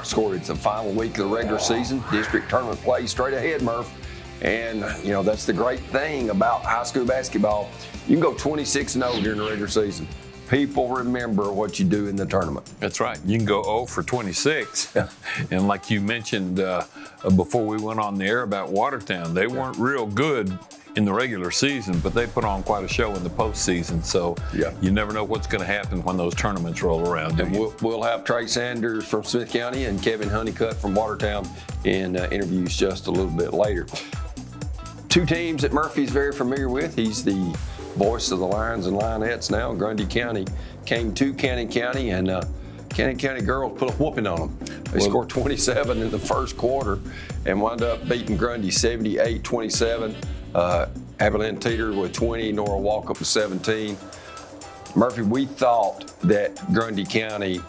box score. It's the final week of the regular season. District tournament play straight ahead, Murph. And, you know, that's the great thing about high school basketball. You can go 26 0 during the regular season. People remember what you do in the tournament. That's right. You can go 0 for 26. and like you mentioned uh, before we went on the air about Watertown, they weren't real good in the regular season, but they put on quite a show in the postseason. So Yeah. you never know what's going to happen when those tournaments roll around. And we'll, we'll have Trey Sanders from Smith County and Kevon Honeycutt from Watertown in uh, interviews just a little bit later. Two teams that Murphy's very familiar with. He's the voice of the Lions and Lionettes now. Grundy County came to Cannon County and uh, Cannon County girls put a whooping on them. They Well- scored 27 in the first quarter and wound up beating Grundy 78 27. Uh, Abilene Teeter with 20, Nora Walkup with 17. Murphy, we thought that Grundy County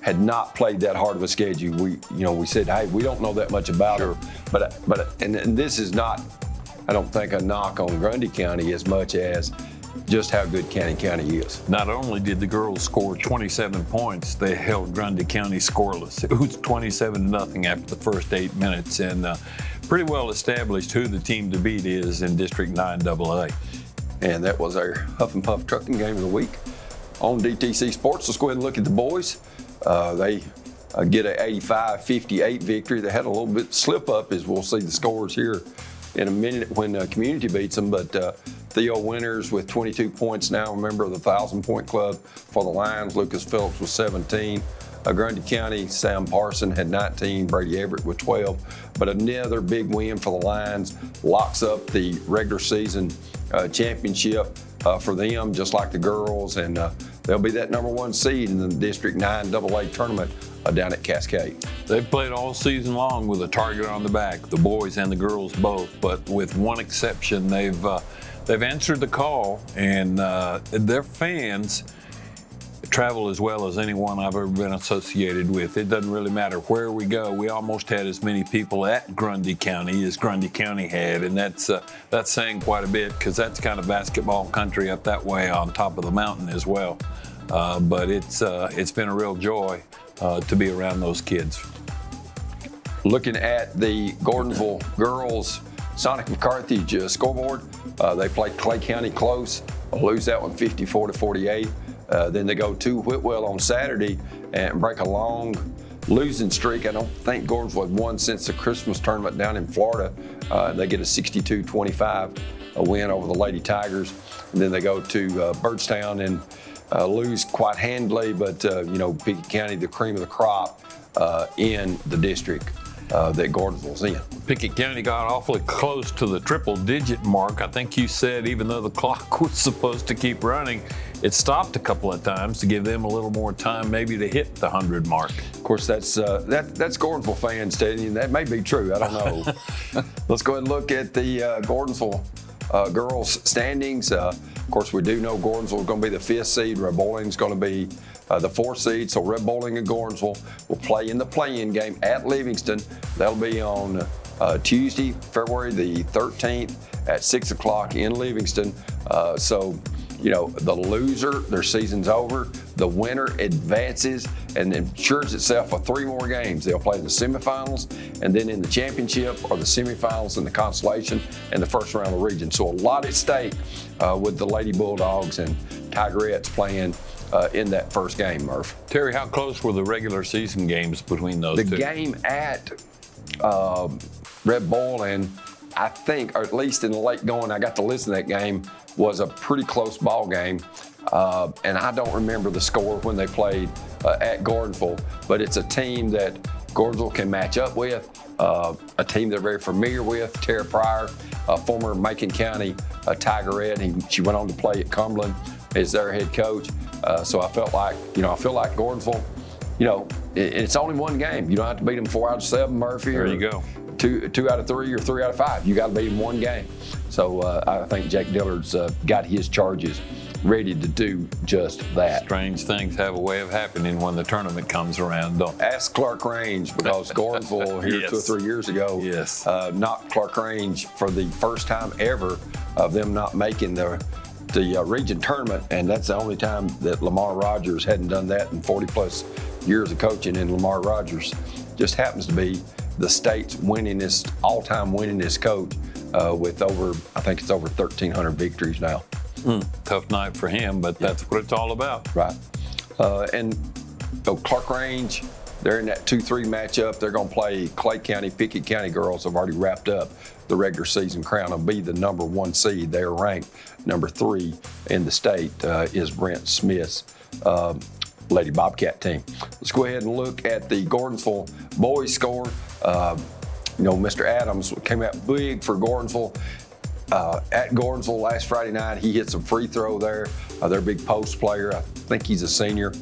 had not played that hard of a schedule. We, you know, we said, hey, we don't know that much about her, but, but, and, and this is not, I don't think a knock on Grundy County as much as just how good Cannon County is. Not only did the girls score 27 points, they held Grundy County scoreless. It was 27 nothing after the first eight minutes, and uh, pretty well established who the team to beat is in District 9 AA. And that was our Huff and Puff trucking game of the week on DTC Sports. Let's go ahead and look at the boys. Uh, they uh, get a 85-58 victory. They had a little bit slip up, as we'll see the scores here in a minute when uh, Community beats them. But uh, Theo Winters with 22 points now, a member of the Thousand Point Club for the Lions. Lucas Phillips with 17. Uh, Grundy County, Sam Parson had 19, Brady Everett with 12. But another big win for the Lions locks up the regular season uh, championship uh, for them, just like the girls, and uh, they'll be that number one seed in the District 9 AA tournament uh, down at Cascade. They've played all season long with a target on the back, the boys and the girls both. But with one exception, they've uh, they've answered the call, and uh, their fans travel as well as anyone I've ever been associated with. It doesn't really matter where we go. We almost had as many people at Grundy County as Grundy County had, and that's uh, that's saying quite a bit because that's kind of basketball country up that way on top of the mountain as well. Uh, but it's uh, it's been a real joy uh, to be around those kids. Looking at the Gordonsville girls, Sonic McCarthy scoreboard, uh, they play Clay County close, lose that one 54 to 48. Uh, then they go to Whitwell on Saturday and break a long losing streak. I don't think Gordonsville won since the Christmas tournament down in Florida. Uh, they get a 62-25 win over the Lady Tigers. And then they go to uh, Byrdstown and uh, lose quite handily, but uh, you know, Pickett County, the cream of the crop uh, in the district uh, that Gordonsville's in. Pickett County got awfully close to the triple digit mark. I think you said even though the clock was supposed to keep running, it stopped a couple of times to give them a little more time maybe to hit the 100 mark. Of course, that's uh, that that's Gordonsville fans telling you that may be true. I don't know. Let's go ahead and look at the uh, Gordonsville uh, girls standings. Uh, of course, we do know Gordonsville is going to be the fifth seed. Is going to be uh, the four seed. So Red Boiling and Gordonsville will play in the play-in game at Livingston. That'll be on uh, Tuesday, February the 13th at six o'clock in Livingston. Uh, so you know, the loser, their season's over. The winner advances and ensures itself for three more games. They'll play in the semifinals and then in the championship or the semifinals and the consolation and the first round of region. So a lot at stake uh, with the Lady Bulldogs and Tigerettes playing uh, in that first game, Murph. Terry, how close were the regular season games between those The two? game at um, Red Bull and I think, or at least in the late going, I got to listen to that game, was a pretty close ball game. Uh, and I don't remember the score when they played uh, at Gordonsville, but it's a team that Gordonsville can match up with, uh, a team they're very familiar with. Tara Pryor, uh, former Macon County uh, Tigerette, he, she went on to play at Cumberland as their head coach. Uh, so I felt like, you know, I feel like Gordonsville, you know, it, it's only one game. You don't have to beat them four out of seven, Murphy. There you go. Two, two out of three or three out of five. You got to beat them one game. So uh, I think Jake Dillard's uh, got his charges ready to do just that. Strange things have a way of happening when the tournament comes around, don't they? Ask Clarkrange because Gordonsville here Yes. two or three years ago Yes. uh, knocked Clarkrange for the first time ever of them not making the the uh, region tournament, and that's the only time that Lamar Rogers hadn't done that in 40 plus years of coaching, and Lamar Rogers just happens to be the state's winningest, all-time winningest coach uh, with over, I think it's over 1,300 victories now. Mm, tough night for him, but that's what it's all about. Right. Uh, and so Clarkrange, they're in that 2-3 matchup. They're going to play Clay County. Pickett County girls have already wrapped up the regular season crown and be the number one seed. They're ranked number three in the state uh, is Brent Smith's um, Lady Bobcat team. Let's go ahead and look at the Gordonsville boys score. Uh, you know, Mr. Adams came out big for Gordonsville. Uh, at Gordonsville last Friday night, he hit some free throw there. Uh, their big post player, I think he's a senior.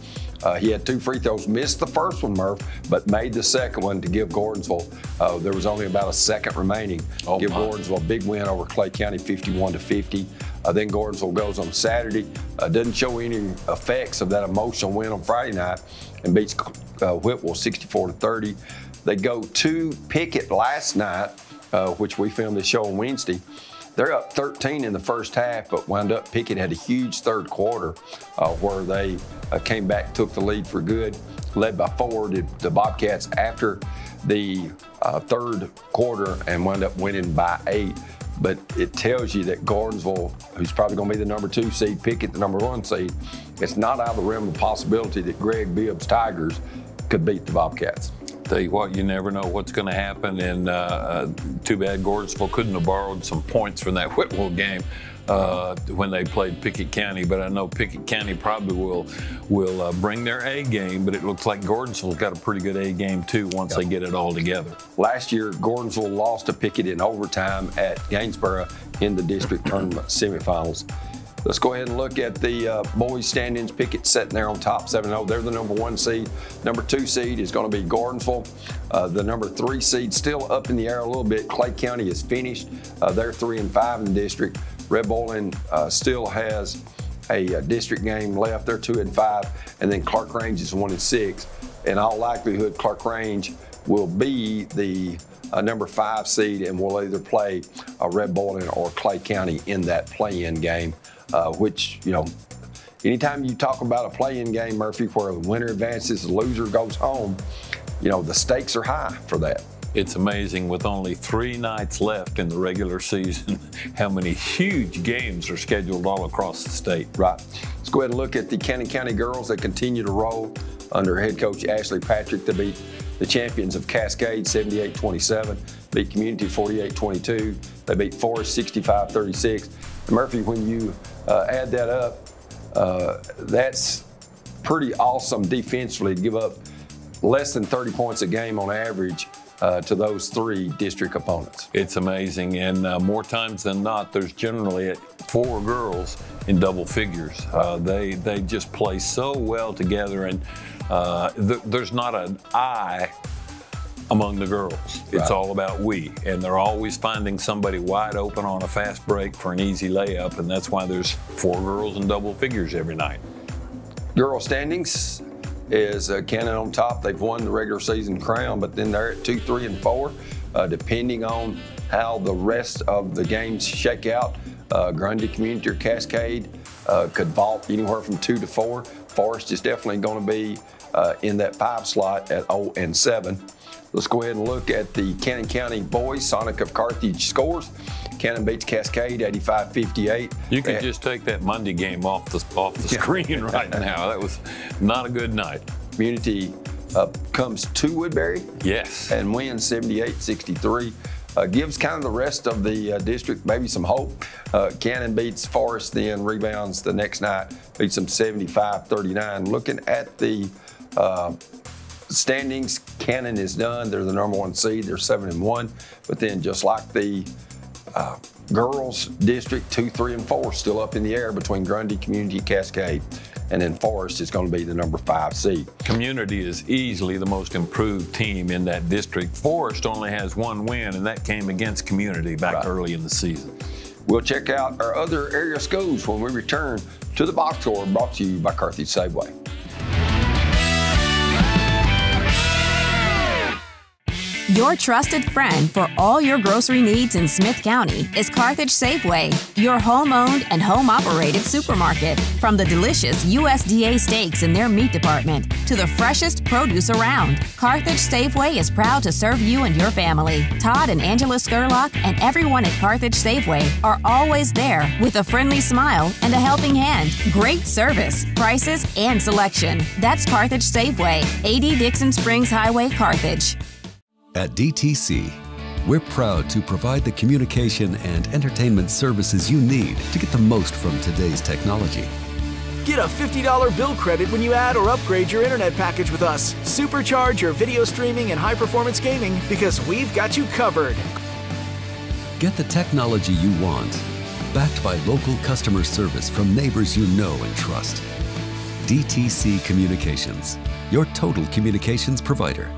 Uh, he had two free throws, missed the first one, Murph, but made the second one to give Gordonsville. Uh, there was only about a second remaining. Oh give my. Gordonsville a big win over Clay County, 51 to 50. Uh, then Gordonsville goes on Saturday. Uh, doesn't show any effects of that emotional win on Friday night and beats uh, Whitwell 64 to 30. They go to Pickett last night, uh, which we filmed this show on Wednesday. They're up 13 in the first half, but wound up Pickett had a huge third quarter uh, where they uh, came back, took the lead for good, led by four to the Bobcats after the uh, third quarter and wound up winning by eight. But it tells you that Gordonsville, who's probably going to be the number two seed, Pickett the number one seed, it's not out of the realm of possibility that Greg Bibbs Tigers could beat the Bobcats. Tell you what, you never know what's going to happen. And uh, uh, too bad Gordonsville couldn't have borrowed some points from that Whitwell game uh, when they played Pickett County. But I know Pickett County probably will will uh, bring their A game. But it looks like Gordonsville's got a pretty good A game too once yep. they get it all together. Last year, Gordonsville lost to Pickett in overtime at Gainesboro in the district tournament semifinals. Let's go ahead and look at the uh, boys standings. Pickett sitting there on top 7-0. They're the number one seed. Number two seed is going to be Gordonsville. Uh, the number three seed still up in the air a little bit. Clay County is finished. Uh, they're three and five in the district. Red Boiling uh, still has a, a, district game left. They're two and five. And then Clarkrange is one and six. In all likelihood, Clarkrange will be the uh, number five seed and will either play uh, Red Boiling or Clay County in that play-in game uh, which, you know, anytime you talk about a play-in game, Murphy, where the winner advances, the loser goes home, you know, the stakes are high for that. It's amazing with only three nights left in the regular season how many huge games are scheduled all across the state. Right. Let's go ahead and look at the Cannon County girls that continue to roll under head coach Ashley Patrick to beat the champions of Cascade 78-27, beat Community 48-22. They beat Forest 65-36. Murphy, when you uh, add that up, uh, that's pretty awesome defensively to give up less than 30 points a game on average uh, to those three district opponents. It's amazing, and uh, more times than not, there's generally four girls in double figures. Uh, they they just play so well together, and uh, th- there's not an I among the girls. It's all about we, and they're always finding somebody wide open on a fast break for an easy layup, and that's why there's four girls in double figures every night. Girl standings is uh, Cannon on top. They've won the regular season crown, but then they're at two, three, and four, uh, depending on how the rest of the games shake out. Uh, Grundy Community or Cascade uh, could vault anywhere from two to four. Forest is definitely going to be uh, in that five slot at 0 and 7. Let's go ahead and look at the Cannon County boys. Sonic of Carthage scores. Cannon beats Cascade 85-58. You could just take that Monday game off the off the screen right now. That was not a good night. Community uh, comes to Woodbury. Yes. And wins 78-63. Uh, gives kind of the rest of the uh, district maybe some hope. Uh, Cannon beats Forest, then rebounds the next night, beats them 75-39. Looking at the uh, standings, Cannon is done. They're the number one seed. They're seven and one. But then, just like the uh, girls district, two, three, and four still up in the air between Grundy, Community, Cascade. And then Forest is going to be the number five seed. Community is easily the most improved team in that district. Forest only has one win, and that came against Community back right. early in the season. We'll check out our other area schools when we return to the box score brought to you by Carthage Safeway. Your trusted friend for all your grocery needs in Smith County is Carthage Safeway, your home owned and home operated supermarket. From the delicious USDA steaks in their meat department to the freshest produce around, Carthage Safeway is proud to serve you and your family. Todd and Angela Skurlock and everyone at Carthage Safeway are always there with a friendly smile and a helping hand. Great service, prices, and selection. That's Carthage Safeway, 80 Dixon Springs Highway, Carthage. At DTC, we're proud to provide the communication and entertainment services you need to get the most from today's technology. Get a $50 bill credit when you add or upgrade your internet package with us. Supercharge your video streaming and high performance gaming because we've got you covered. Get the technology you want, backed by local customer service from neighbors you know and trust. DTC Communications, your total communications provider.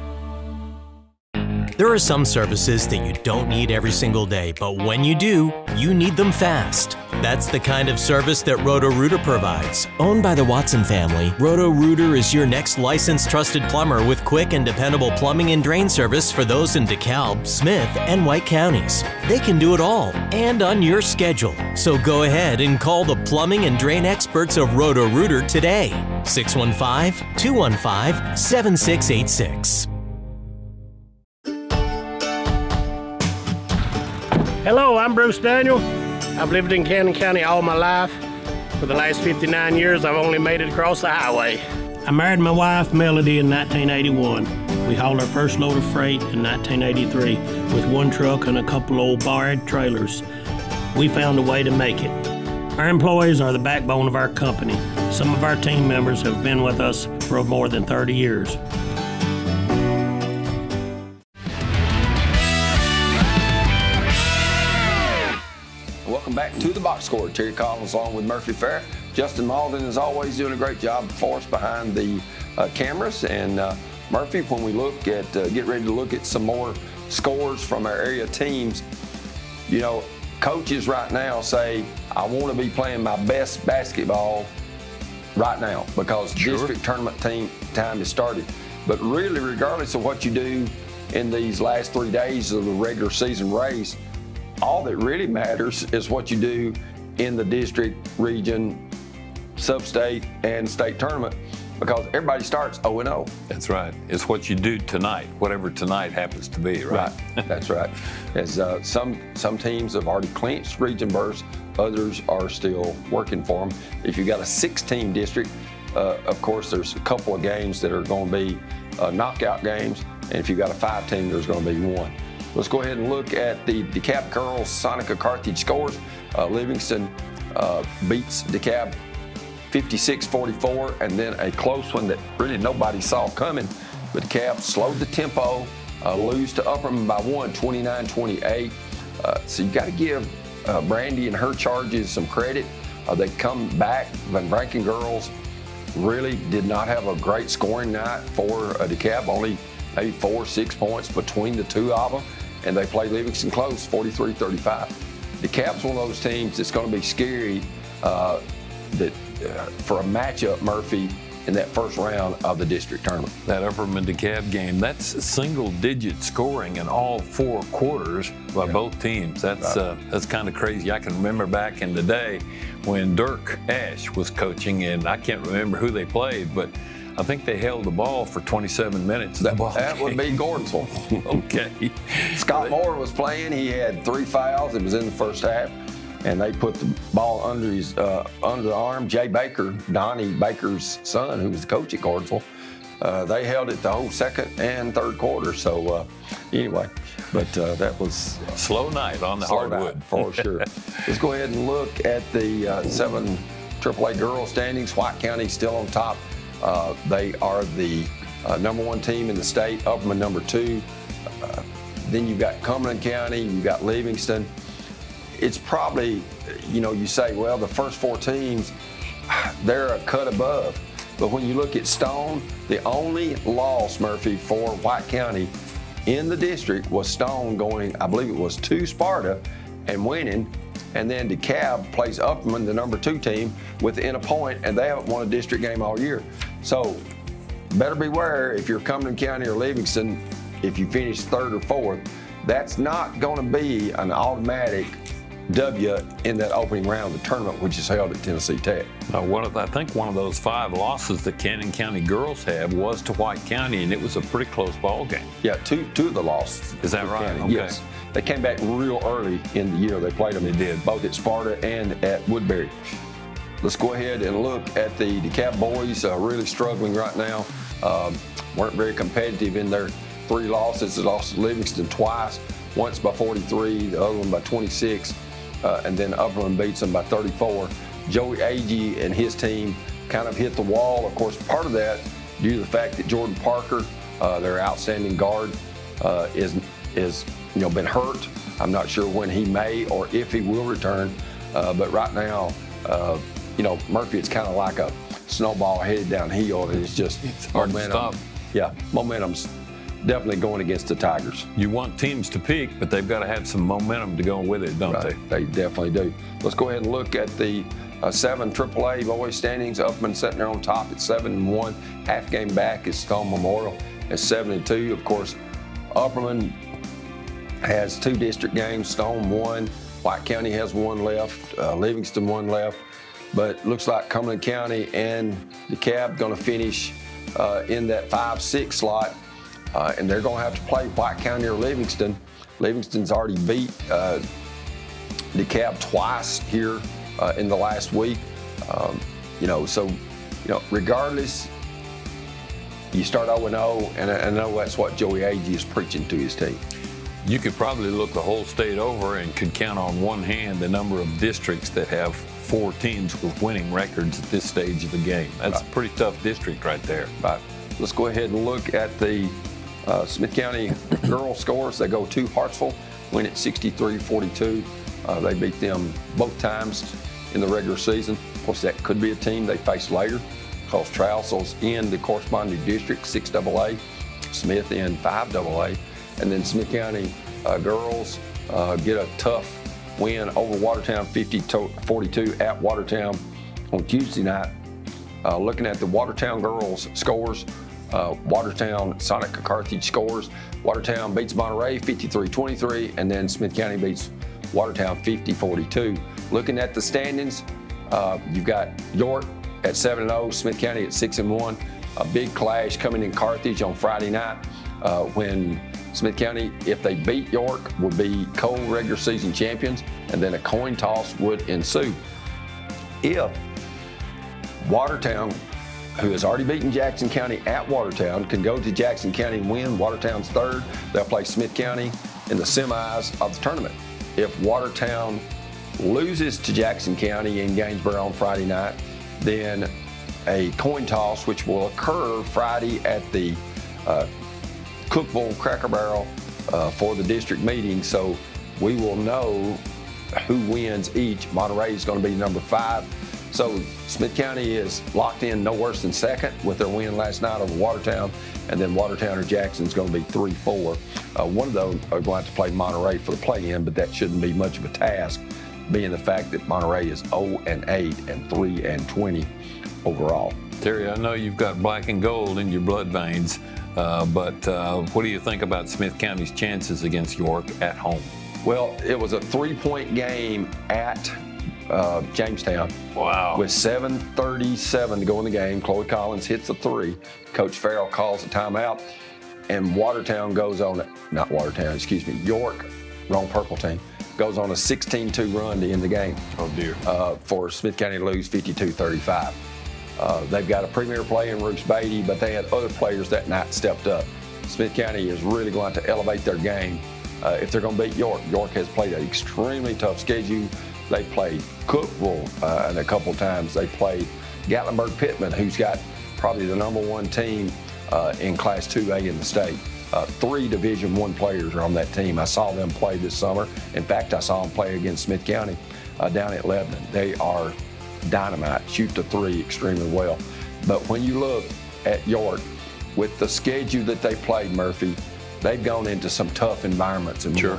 There are some services that you don't need every single day, but when you do, you need them fast. That's the kind of service that Roto-Rooter provides. Owned by the Watson family, Roto-Rooter is your next licensed trusted plumber with quick and dependable plumbing and drain service for those in DeKalb, Smith, and White counties. They can do it all and on your schedule. So go ahead and call the plumbing and drain experts of Roto-Rooter today. 615-215-7686. Hello, I'm Bruce Daniel. I've lived in Cannon County all my life. For the last 59 years, I've only made it across the highway. I married my wife, Melody, in 1981. We hauled our first load of freight in 1983 with one truck and a couple old barred trailers. We found a way to make it. Our employees are the backbone of our company. Some of our team members have been with us for more than 30 years. Back to the box score. Terry Collins along with Murphy Fair. Justin Malden is always doing a great job for us behind the uh, cameras. And uh, Murphy, when we look at, uh, get ready to look at some more scores from our area teams, you know, coaches right now say, I want to be playing my best basketball right now because Sure. district tournament team time has started. But really, regardless of what you do in these last three days of the regular season race, all that really matters is what you do in the district, region, sub-state, and state tournament because everybody starts 0 0. That's right. It's what you do tonight, whatever tonight happens to be, right? Right. That's right. As uh, some some teams have already clinched region berths, others are still working for them. If you've got a six-team district, uh, of course, there's a couple of games that are going to be uh, knockout games, and if you've got a five-team, there's going to be one. Let's go ahead and look at the DeKalb Girls Sonica Carthage scores. Uh, Livingston uh, beats DeKalb 56-44, and then a close one that really nobody saw coming. But DeKalb slowed the tempo, uh, lose to Upperman by one, 29-28. Uh, so you got to give uh, Brandy and her charges some credit. Uh, they come back. Van Branken girls really did not have a great scoring night for DeKalb. Only maybe four, six points between the two of them, and they play Livingston close, 43-35. DeKalb's one of those teams that's going to be scary. Uh, that uh, for a matchup, Murphy, in that first round of the district tournament. That Upperman DeKalb game, that's single digit scoring in all four quarters by both teams. That's uh, that's kind of crazy. I can remember back in the day when Dirk Ash was coaching, and I can't remember who they played, but I think they held the ball for 27 minutes. That, that would be. Gordonsville. okay. Scott Moore was playing. He had three fouls. It was in the first half, and they put the ball under his uh, under the arm. Jay Baker, Donnie Baker's son, who was the coach at Gordonsville, uh, they held it the whole second and third quarter. So uh, anyway, but uh, that was Slow night on the hardwood. for sure. Let's go ahead and look at the uh, seven AAA girls standings. White County still on top. Uh, they are the uh, number one team in the state. Upperman number two. Uh, then you've got Cumberland County. You've got Livingston. It's probably, you know, you say, well, the first four teams, they're a cut above. But when you look at Stone, the only loss, Murphy, for White County in the district was Stone going, I believe it was to Sparta and winning. And then DeKalb plays Upperman, the number two team, within a point, and they haven't won a district game all year. So better beware if you're Cumberland County or Livingston. if you finish third or fourth, that's not going to be an automatic W in that opening round of the tournament, which is held at Tennessee Tech. One of, I think one of those five losses that Cannon County girls have was to White County, and it was a pretty close ball game. Yeah, two two of the losses. Is that right? County, Okay. Yes. They came back real early in the year. They played them. They did. both at Sparta and at Woodbury. Let's go ahead and look at the DeKalb boys. Uh, really struggling right now. Um, weren't very competitive in their three losses. They lost to Livingston twice, once by 43, the other one by 26, uh, and then Upperman beats them by 34. Joey Agee and his team kind of hit the wall. Of course, part of that due to the fact that Jordan Parker, uh, their outstanding guard, uh, is is you know been hurt. I'm not sure when he may or if he will return, uh, but right now, uh, you know Murphy, it's kind of like a snowball headed downhill, and it's just It's hard to stop. Yeah, momentum's definitely going against the Tigers. You want teams to peak, but they've got to have some momentum to go with it, don't Right, they? They definitely do. Let's go ahead and look at the uh, seven AAA boys standings. Upperman sitting there on top at seven and one. Half game back is Stone Memorial at seven and two. Of course, Upperman has two district games. Stone one. White County has one left. Uh, Livingston one left. But looks like Cumberland County and DeKalb going to finish uh, in that five-six slot. Uh, and they're going to have to play White County or Livingston. Livingston's already beat uh, DeKalb twice here uh, in the last week. Um, you know, so, you know, regardless, you start 0 0, and I I know that's what Joey Agee is preaching to his team. You could probably look the whole state over and could count on one hand the number of districts that have four teams with winning records at this stage of the game. That's a pretty tough district right there. But let's go ahead and look at the uh, Smith County girls scores. They go to Hartsville, win it 63 42. Uh, they beat them both times in the regular season. Of course, that could be a team they face later because Trousdale's in the corresponding district, 6AA, Smith in 5AA, and then Smith County uh, girls uh, get a tough win over Watertown 50 to 42 at Watertown on Tuesday night. Uh, looking at the Watertown girls scores, uh, Watertown Sonic Carthage scores. Watertown beats Monterey 53-23, and then Smith County beats Watertown 50-42. Looking at the standings, uh, you've got York at 7-0, Smith County at 6-1. A big clash coming in Carthage on Friday night uh, when Smith County, if they beat York, would be co-regular season champions, and then a coin toss would ensue. If Watertown, who has already beaten Jackson County at Watertown, can go to Jackson County and win. Watertown's third. They'll play Smith County in the semis of the tournament. If Watertown loses to Jackson County in Gainesboro on Friday night, then a coin toss, which will occur Friday at the uh, Cookeville Cracker Barrel uh, for the district meeting. So we will know who wins each. Monterey is going to be number five. So Smith County is locked in no worse than second with their win last night over Watertown. And then Watertown or Jackson is going to be 3 4. Uh, one of those are going to to play Monterey for the play in, but that shouldn't be much of a task, being the fact that Monterey is 0 and 8 and 3 and 20 overall. Terry, I know you've got black and gold in your blood veins, uh, but uh, what do you think about Smith County's chances against York at home? Well, it was a three point game at uh, Jamestown. Wow. With 7.37 to go in the game, Chloe Collins hits a three. Coach Farrell calls a timeout, and Watertown goes on, not Watertown, excuse me, York, wrong purple team, goes on a 16 2 run to end the game oh dear. uh, for Smith County to lose 52 35. Uh, they've got a premier player in Bruce Beatty, but they had other players that night stepped up. Smith County is really going to elevate their game uh, if they're going to beat York. York has played an extremely tough schedule. They played Cookeville uh, and a couple times. They played Gatlinburg Pittman, who's got probably the number one team uh, in Class 2A in the state. Uh, three Division One players are on that team. I saw them play this summer. In fact, I saw them play against Smith County uh, down at Lebanon. They are dynamite, shoot the three extremely well. But when you look at York, with the schedule that they played, Murphy, they've gone into some tough environments and Sure.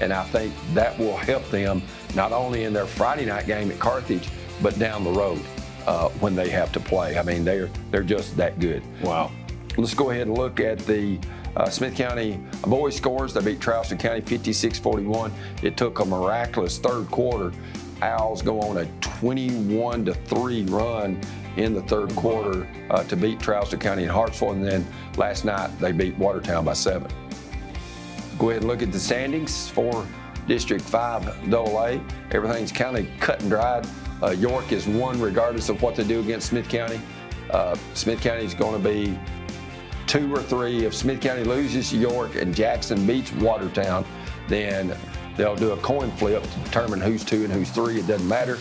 And I think that will help them not only in their Friday night game at Carthage, but down the road uh, when they have to play. I mean, they're they're just that good. wow. Let's go ahead and look at the Uh, Smith County boys scores. They beat Charleston County 56-41. It took a miraculous third quarter. Owls go on a 21 to 3 run in the third quarter uh, to beat Charleston County and Hartsville, and then last night they beat Watertown by seven. Go ahead and look at the standings for District 5 AA. Everything's kind of cut and dried. Uh, York is one regardless of what they do against Smith County. Uh, Smith County is going to be two or three. If Smith County loses York and Jackson beats Watertown, then they'll do a coin flip to determine who's two and who's three. It doesn't matter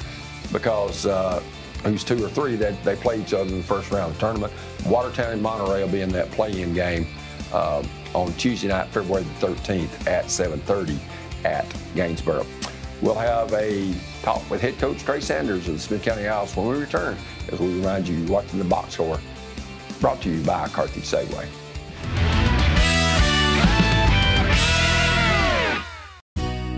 because uh, who's two or three, they, they play each other in the first round of the tournament. Watertown and Monterey will be in that play-in game uh, on Tuesday night, February the 13th at 7.30 at Gainesboro. We'll have a talk with head coach Trey Sanders of the Smith County Owls when we return as we remind you watching the box score brought to you by Carthage Safeway.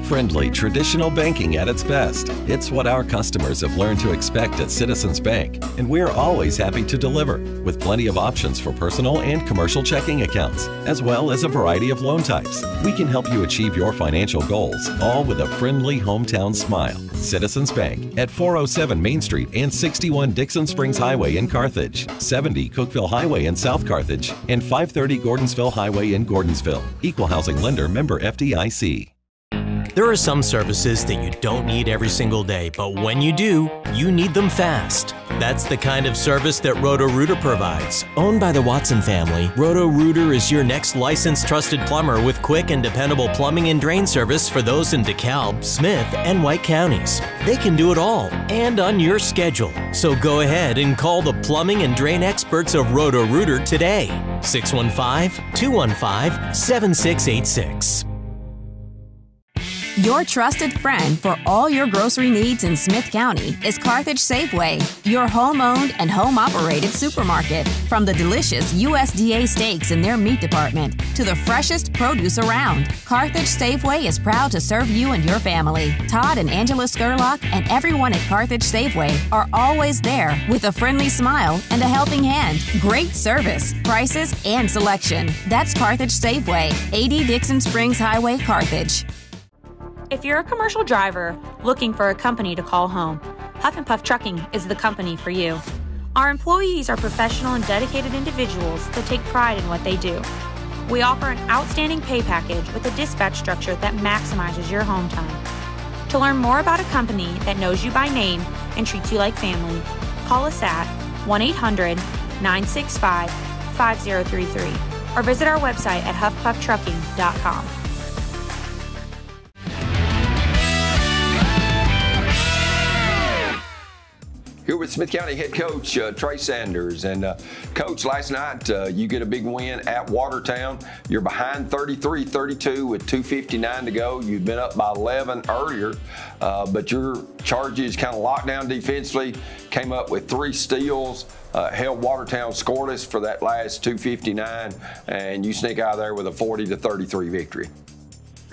Friendly, traditional banking at its best. It's what our customers have learned to expect at Citizens Bank, and we're always happy to deliver with plenty of options for personal and commercial checking accounts, as well as a variety of loan types. We can help you achieve your financial goals, all with a friendly hometown smile. Citizens Bank at 407 Main Street and 61 Dixon Springs Highway in Carthage, 70 Cookeville Highway in South Carthage, and 530 Gordonsville Highway in Gordonsville. Equal housing lender member FDIC. There are some services that you don't need every single day, but when you do, you need them fast. That's the kind of service that Roto-Rooter provides. Owned by the Watson family, Roto-Rooter is your next licensed trusted plumber with quick and dependable plumbing and drain service for those in DeKalb, Smith, and White counties. They can do it all and on your schedule. So go ahead and call the plumbing and drain experts of Roto-Rooter today. 615-215-7686. Your trusted friend for all your grocery needs in Smith County is Carthage Safeway, your home owned and home operated supermarket. From the delicious USDA steaks in their meat department to the freshest produce around, Carthage Safeway is proud to serve you and your family. Todd and Angela Skurlock and everyone at Carthage Safeway are always there with a friendly smile and a helping hand. Great service, prices, and selection. That's Carthage Safeway, 80 Dixon Springs Highway, Carthage. If you're a commercial driver looking for a company to call home, Huff and Puff Trucking is the company for you. Our employees are professional and dedicated individuals that take pride in what they do. We offer an outstanding pay package with a dispatch structure that maximizes your home time. To learn more about a company that knows you by name and treats you like family, call us at 1 800 965 5033 or visit our website at huffpufftrucking.com. Here with Smith County head coach uh, Trey Sanders. And uh, coach, last night uh, you get a big win at Watertown. You're behind 33 32 with 2.59 to go. You've been up by 11 earlier, uh, but your charges kind of locked down defensively, came up with three steals. Uh, held Watertown scoreless for that last 259, and you sneak out there with a 40 to 33 victory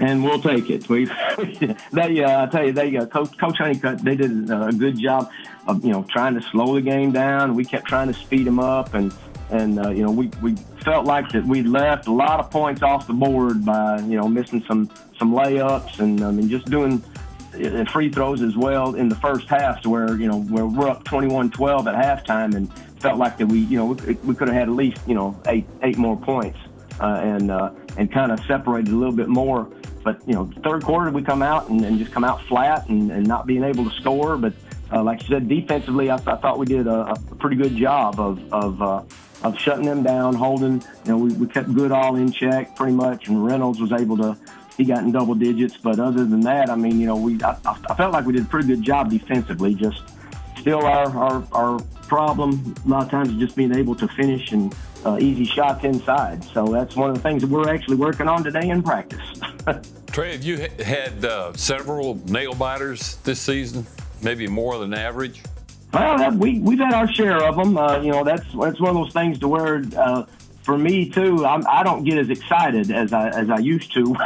and we'll take it. We, they, uh, I tell you, they, uh, Coach, Coach Honeycutt, they did a good job of, you know, trying to slow the game down. We kept trying to speed them up, and and uh, you know, we, we felt like that we left a lot of points off the board by you know missing some some layups and I mean just doing uh, free throws as well in the first half to where you know where we're up 21-12 at halftime and felt like that we you know we, we could have had at least you know eight eight more points uh, and uh, and kind of separated a little bit more but you know, third quarter we come out and, and just come out flat and, and, not being able to score. But uh, like you said, defensively, I, I thought we did a, a, pretty good job of of, uh, of shutting them down, holding. You know, we, we kept good all in check pretty much, and Reynolds was able to. He got in double digits, but other than that, I mean, you know, we I, I felt like we did a pretty good job defensively. Just still our, our, our problem a lot of times is just being able to finish and uh, easy shots inside. So that's one of the things that we're actually working on today in practice. Trey, have you had uh, several nail biters this season? Maybe more than average? Well, we we've had our share of them. Uh, you know, that's that's one of those things to where uh, for me too, I'm, I do not get as excited as I as I used to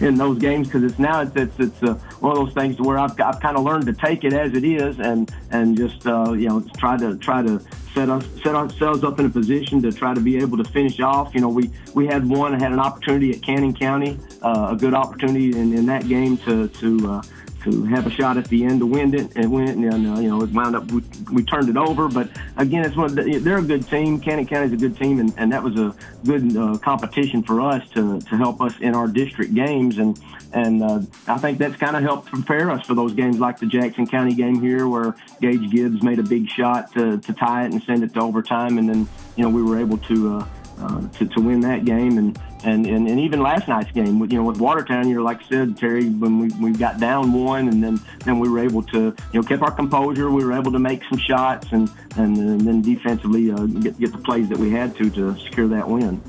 in those games because it's now it's it's, it's uh, one of those things where I've I've kind of learned to take it as it is and and just uh, you know try to try to set us set ourselves up in a position to try to be able to finish off. You know, we we had one had an opportunity at Cannon County, uh, a good opportunity in, in that game to to uh, to have a shot at the end to win it and win it, and uh, you know it wound up we, we turned it over. But again, it's one the, they're a good team. Cannon County's a good team, and, and that was a good uh, competition for us to, to help us in our district games, and and uh, I think that's kind of helped prepare us for those games like the Jackson County game here, where Gage Gibbs made a big shot to, to tie it and send it to overtime, and then you know we were able to. Uh, uh, to, to win that game. And, and, and, and even last night's game, with, you know, with Watertown, you're like I said, Terry, when we, we got down one and then, then we were able to, you know, keep our composure. We were able to make some shots and, and, and then defensively uh, get, get the plays that we had to to secure that win.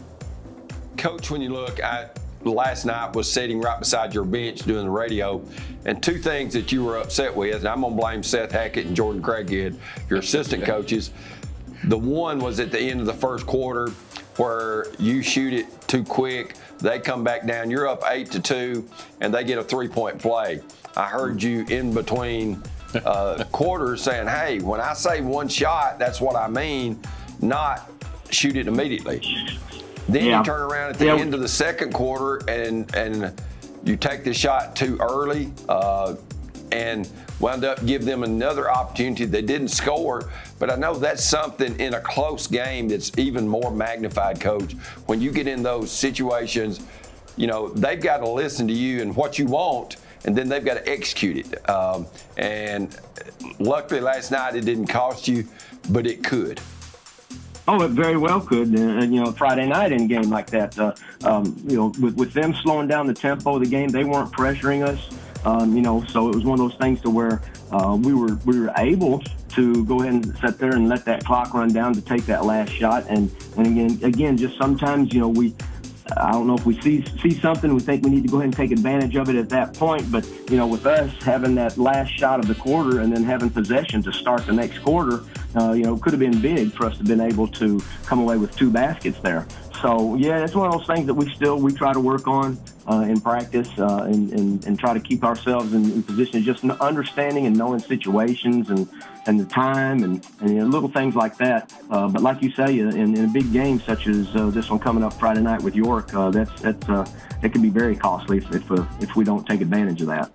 Coach, when you look at last night was sitting right beside your bench doing the radio, and two things that you were upset with, and I'm gonna blame Seth Hackett and Jordan Craighead, your assistant coaches. The one was at the end of the first quarter where you shoot it too quick, they come back down, you're up eight to two, and they get a three point play. I heard you in between uh, quarters saying, hey, when I say one shot, that's what I mean, not shoot it immediately. Then yeah. you turn around at the yeah. end of the second quarter and and you take the shot too early uh, and wound up give them another opportunity. They didn't score, but I know that's something in a close game that's even more magnified, coach. When you get in those situations, you know, they've got to listen to you and what you want, and then they've got to execute it. Um, and luckily last night it didn't cost you, but it could. Oh, it very well could. And, you know, Friday night in a game like that, uh, um, you know, with, with them slowing down the tempo of the game, they weren't pressuring us. Um, you know, so it was one of those things to where uh, we were we were able to go ahead and sit there and let that clock run down to take that last shot. And and again, again, just sometimes you know we. I don't know if we see see something, we think we need to go ahead and take advantage of it at that point. But you know, with us having that last shot of the quarter and then having possession to start the next quarter, uh, you know, could have been big for us to have been able to come away with two baskets there. So yeah, it's one of those things that we still we try to work on uh, in practice uh, and, and, and try to keep ourselves in, in position, of just understanding and knowing situations and, and the time and, and you know, little things like that. Uh, but like you say, in, in a big game such as uh, this one coming up Friday night with York, uh, that's that's uh, it can be very costly if if, if we don't take advantage of that.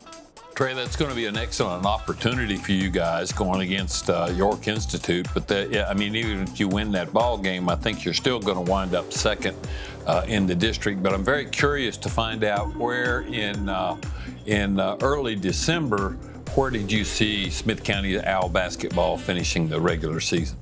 Trey, that's going to be an excellent opportunity for you guys going against uh, York Institute. But the, yeah, I mean, even if you win that ball game, I think you're still going to wind up second uh, in the district. But I'm very curious to find out where in uh, in uh, early December, where did you see Smith County Owl basketball finishing the regular season?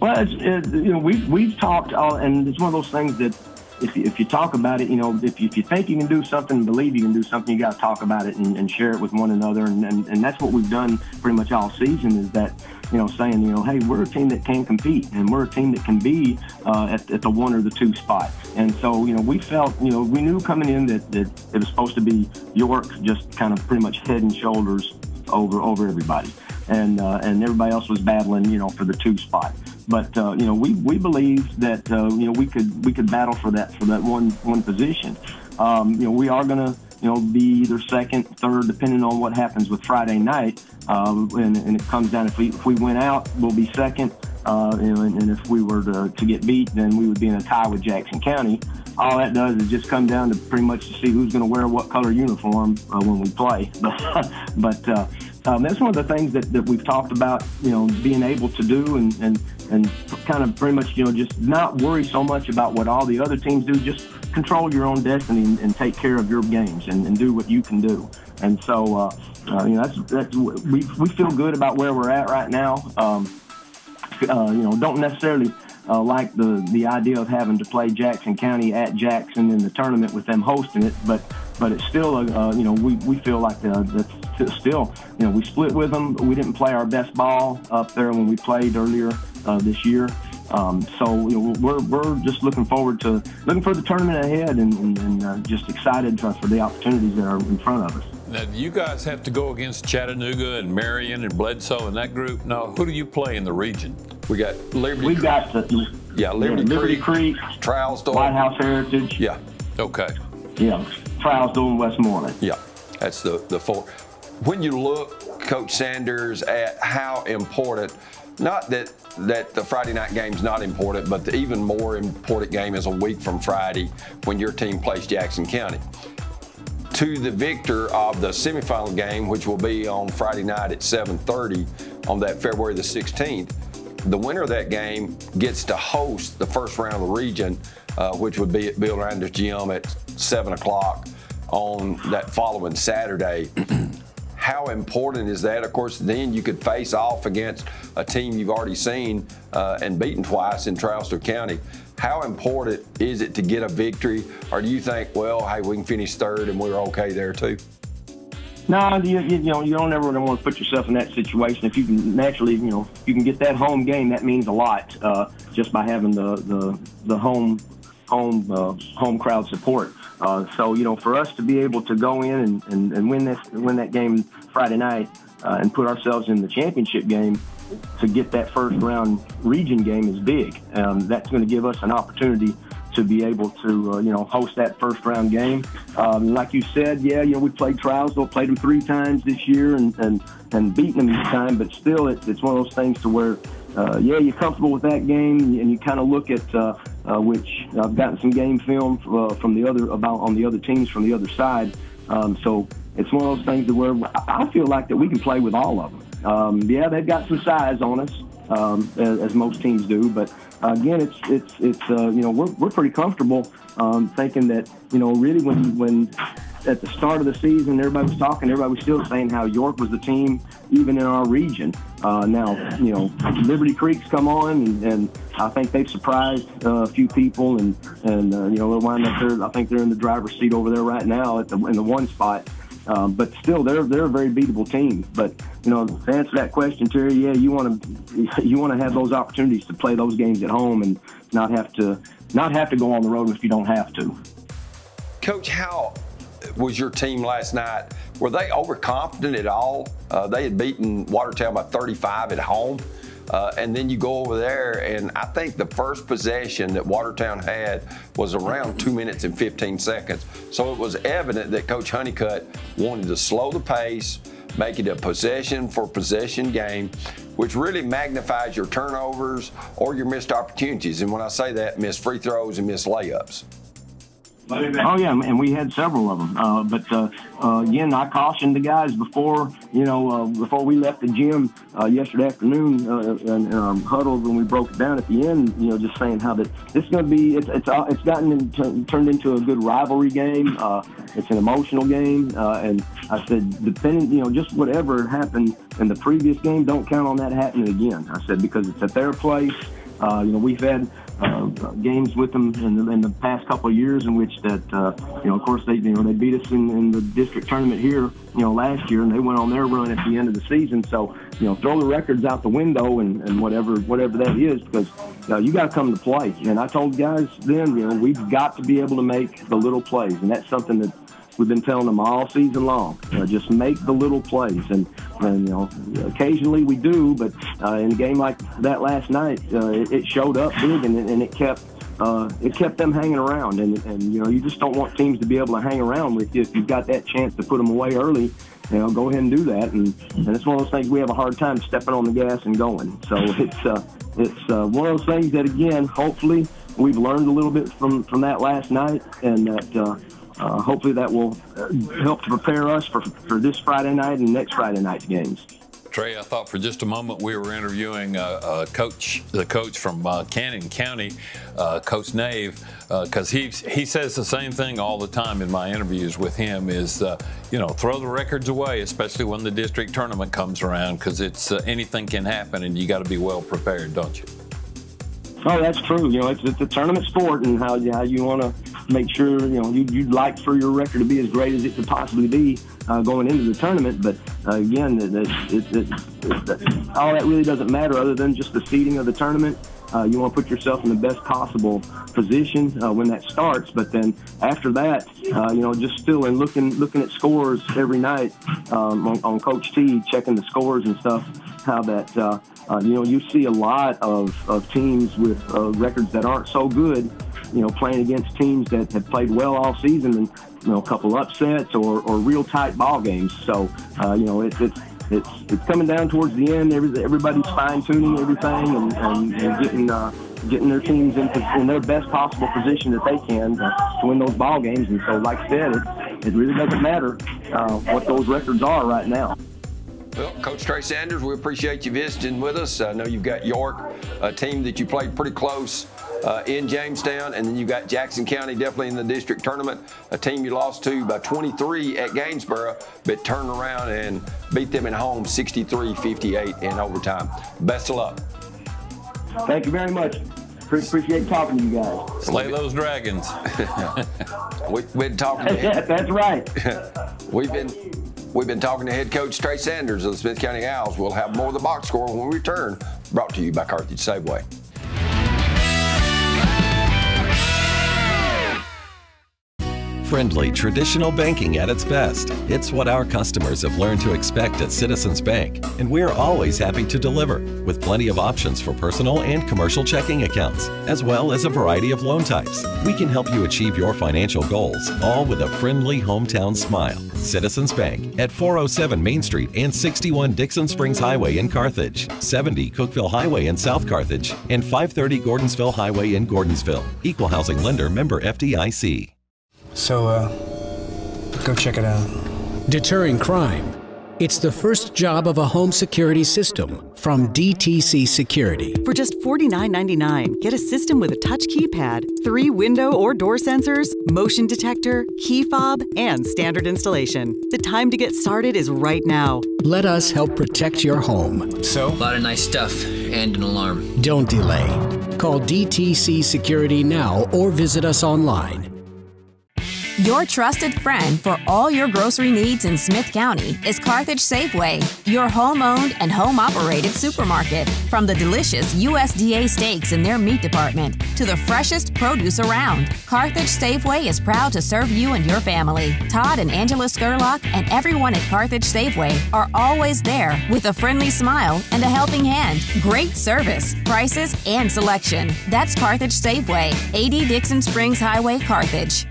Well, it, you know, we've we've talked, uh, and it's one of those things that if you, if you talk about it, you know, if you, if you think you can do something, believe you can do something, you got to talk about it and, and, share it with one another. And, and, and that's what we've done pretty much all season is that, you know, saying, you know, hey, we're a team that can compete and we're a team that can be uh, at, at the one or the two spot. And so, you know, we felt, you know, we knew coming in that, that it was supposed to be York just kind of pretty much head and shoulders over over everybody. And, uh, and everybody else was battling, you know, for the two spot. But uh, you know, we, we believe that uh, you know we could we could battle for that for that one one position. Um, you know, we are going to you know be either second, third, depending on what happens with Friday night. Um, and, and, it comes down if we if we win out, we'll be second. Uh, and, and, if we were to, to get beat, then we would be in a tie with Jackson County. All that does is just come down to pretty much to see who's going to wear what color uniform uh, when we play. but uh, um, that's one of the things that, that we've talked about, you know, being able to do and, and, and kind of pretty much, you know, just not worry so much about what all the other teams do. Just control your own destiny and, and take care of your games and, and, do what you can do. And so, uh, uh, you know, that's, that's we, we feel good about where we're at right now. Um, uh, you know, don't necessarily uh, like the the idea of having to play Jackson County at Jackson in the tournament with them hosting it, but but it's still a, uh, you know we, we feel like uh, that's still you know we split with them. We didn't play our best ball up there when we played earlier uh, this year. Um, so you know, we're, we're just looking forward to looking for the tournament ahead and, and, and uh, just excited for the opportunities that are in front of us. Now, you guys have to go against Chattanooga and Marion and Bledsoe and that group. Now, who do you play in the region? We got Liberty. We got the Yeah, Liberty, yeah, Liberty Creek, Creek, Trousdale. White House Heritage. Yeah. Okay. Yeah, Trousdale and Westmoreland. Yeah, that's the, the four. When you look, Coach Sanders, at how important, not that that the Friday night game is not important, but the even more important game is a week from Friday when your team plays Jackson County. To the victor of the semifinal game, which will be on Friday night at 7:30 on that February the 16th, the winner of that game gets to host the first round of the region, uh, which would be at Bill Randers Gym at 7 o'clock on that following Saturday. How important is that? Of course, then you could face off against a team you've already seen uh, and beaten twice in Trousdale County. How important is it to get a victory, or do you think, well, hey, we can finish third and we're okay there too? No, you, you, you know you don't ever want to put yourself in that situation. If you can naturally, you know, you can get that home game, that means a lot uh, just by having the the, the home home uh, home crowd support. Uh, so you know, for us to be able to go in and, and, and win this win that game Friday night uh, and put ourselves in the championship game to get that first round region game is big. Um, that's going to give us an opportunity to be able to, uh, you know, host that first round game. Um, like you said, yeah, you know, we played Trousdale, played them three times this year and, and, and beaten them each time, but still it, it's one of those things to where, uh, yeah, you're comfortable with that game and you kind of look at, uh, uh, which I've gotten some game film uh, from the other, about on the other teams from the other side. Um, so it's one of those things to where I feel like that we can play with all of them. Um, yeah, they've got some size on us, um, as, as, most teams do. But uh, again, it's it's it's uh, you know we're we're pretty comfortable um, thinking that you know really when when at the start of the season everybody was talking, everybody was still saying how York was the team even in our region. Uh, now you know Liberty Creek's come on and, and I think they've surprised uh, a few people and and uh, you know they'll wind up there. I think they're in the driver's seat over there right now at the in the one spot. Um, but still, they're they're a very beatable team. But you know, to answer that question, Terry, yeah, you want to you want to have those opportunities to play those games at home and not have to not have to go on the road if you don't have to. Coach, how was your team last night? Were they overconfident at all? Uh, they had beaten Watertown by 35 at home. Uh, and then you go over there, and I think the first possession that Watertown had was around two minutes and 15 seconds. So it was evident that Coach Honeycutt wanted to slow the pace, make it a possession for possession game, which really magnifies your turnovers or your missed opportunities. And when I say that, missed free throws and missed layups. Oh yeah, and we had several of them. Uh, but uh, uh, again, I cautioned the guys before you know uh, before we left the gym uh, yesterday afternoon uh, and um, huddled when we broke down at the end. You know, just saying how that this is going to be. It's it's it's gotten in, turned into a good rivalry game. it's an emotional game, and I said depending you know just whatever happened in the previous game, don't count on that happening again. I said because it's at their place. You know, we've had uh, games with them in the, in the, past couple of years in which that, uh, you know, of course they, you know, they beat us in, in, the district tournament here, you know, last year, and they went on their run at the end of the season. So, you know, throw the records out the window and, and whatever whatever that is because uh, you got to come to play. And I told guys then, you know, we've got to be able to make the little plays, and that's something that we've been telling them all season long. Uh, just make the little plays, and and you know occasionally we do, but uh, in a game like that last night, uh, it, it, showed up big, and, and it kept. Uh, it kept them hanging around, and, and you know you just don't want teams to be able to hang around with you if you've got that chance to put them away early. You know, go ahead and do that, and, and it's one of those things we have a hard time stepping on the gas and going. So it's uh, it's uh, one of those things that again, hopefully, we've learned a little bit from from that last night, and that uh, uh, hopefully that will uh, help to prepare us for, for this Friday night and next Friday night's games. Trey, I thought for just a moment we were interviewing a, uh, coach, the coach from uh, Cannon County, uh, Coach Nave, because uh, he he says the same thing all the time in my interviews with him. Is uh, you know throw the records away, especially when the district tournament comes around, because it's uh, anything can happen, and you got to be well prepared, don't you? Oh, that's true. You know, it's, it's a tournament sport, and how how you want to make sure you know you, would like for your record to be as great as it could possibly be uh, going into the tournament. But uh, again, it, it, it, all that really doesn't matter other than just the seeding of the tournament. uh, you want to put yourself in the best possible position uh, when that starts. But then after that, uh, you know, just still and looking looking at scores every night um, on, on, Coach T, checking the scores and stuff. How that uh, you know you see a lot of, of teams with records that aren't so good. You know, playing against teams that have played well all season and you know a couple upsets or, or real tight ball games. So you know it, it's it's it's coming down towards the end. Every, everybody's fine tuning everything and, and, and getting uh, getting their teams in, in their best possible position that they can to, to win those ball games. And so, like I said, it, it really doesn't matter uh, what those records are right now. Well, Coach Trey Sanders, we appreciate you visiting with us. I know you've got York, a team that you played pretty close uh, in Jamestown, and then you got Jackson County definitely in the district tournament, a team you lost to by 23 at Gainesboro, but turned around and beat them at home 63-58 in overtime. Best of luck. Thank you very much. Appreciate talking to you guys. Slay those dragons. we, have been talking. To That's right. we've been we've been talking to head coach Trey Sanders of the Smith County Owls. We'll have more of the box score when we return. Brought to you by Carthage Safeway. Friendly, traditional banking at its best. It's what our customers have learned to expect at Citizens Bank, and we're always happy to deliver with plenty of options for personal and commercial checking accounts, as well as a variety of loan types. We can help you achieve your financial goals, all with a friendly hometown smile. Citizens Bank at 407 Main Street and 61 Dixon Springs Highway in Carthage, 70 Cookeville Highway in South Carthage, and 530 Gordonsville Highway in Gordonsville. Equal housing lender member FDIC. So, uh, go check it out. Deterring crime. It's the first job of a home security system from DTC Security. For just $49.99, get a system with a touch keypad, three window or door sensors, motion detector, key fob, and standard installation. The time to get started is right now. Let us help protect your home. So? A lot of nice stuff and an alarm. Don't delay. Call DTC Security now or visit us online your trusted friend for all your grocery needs in Smith County is Carthage Safeway, your home owned and home operated supermarket. From the delicious USDA steaks in their meat department to the freshest produce around, Carthage Safeway is proud to serve you and your family. Todd and Angela Skurlock and everyone at Carthage Safeway are always there with a friendly smile and a helping hand. Great service, prices, and selection. That's Carthage Safeway, 80 Dixon Springs Highway, Carthage.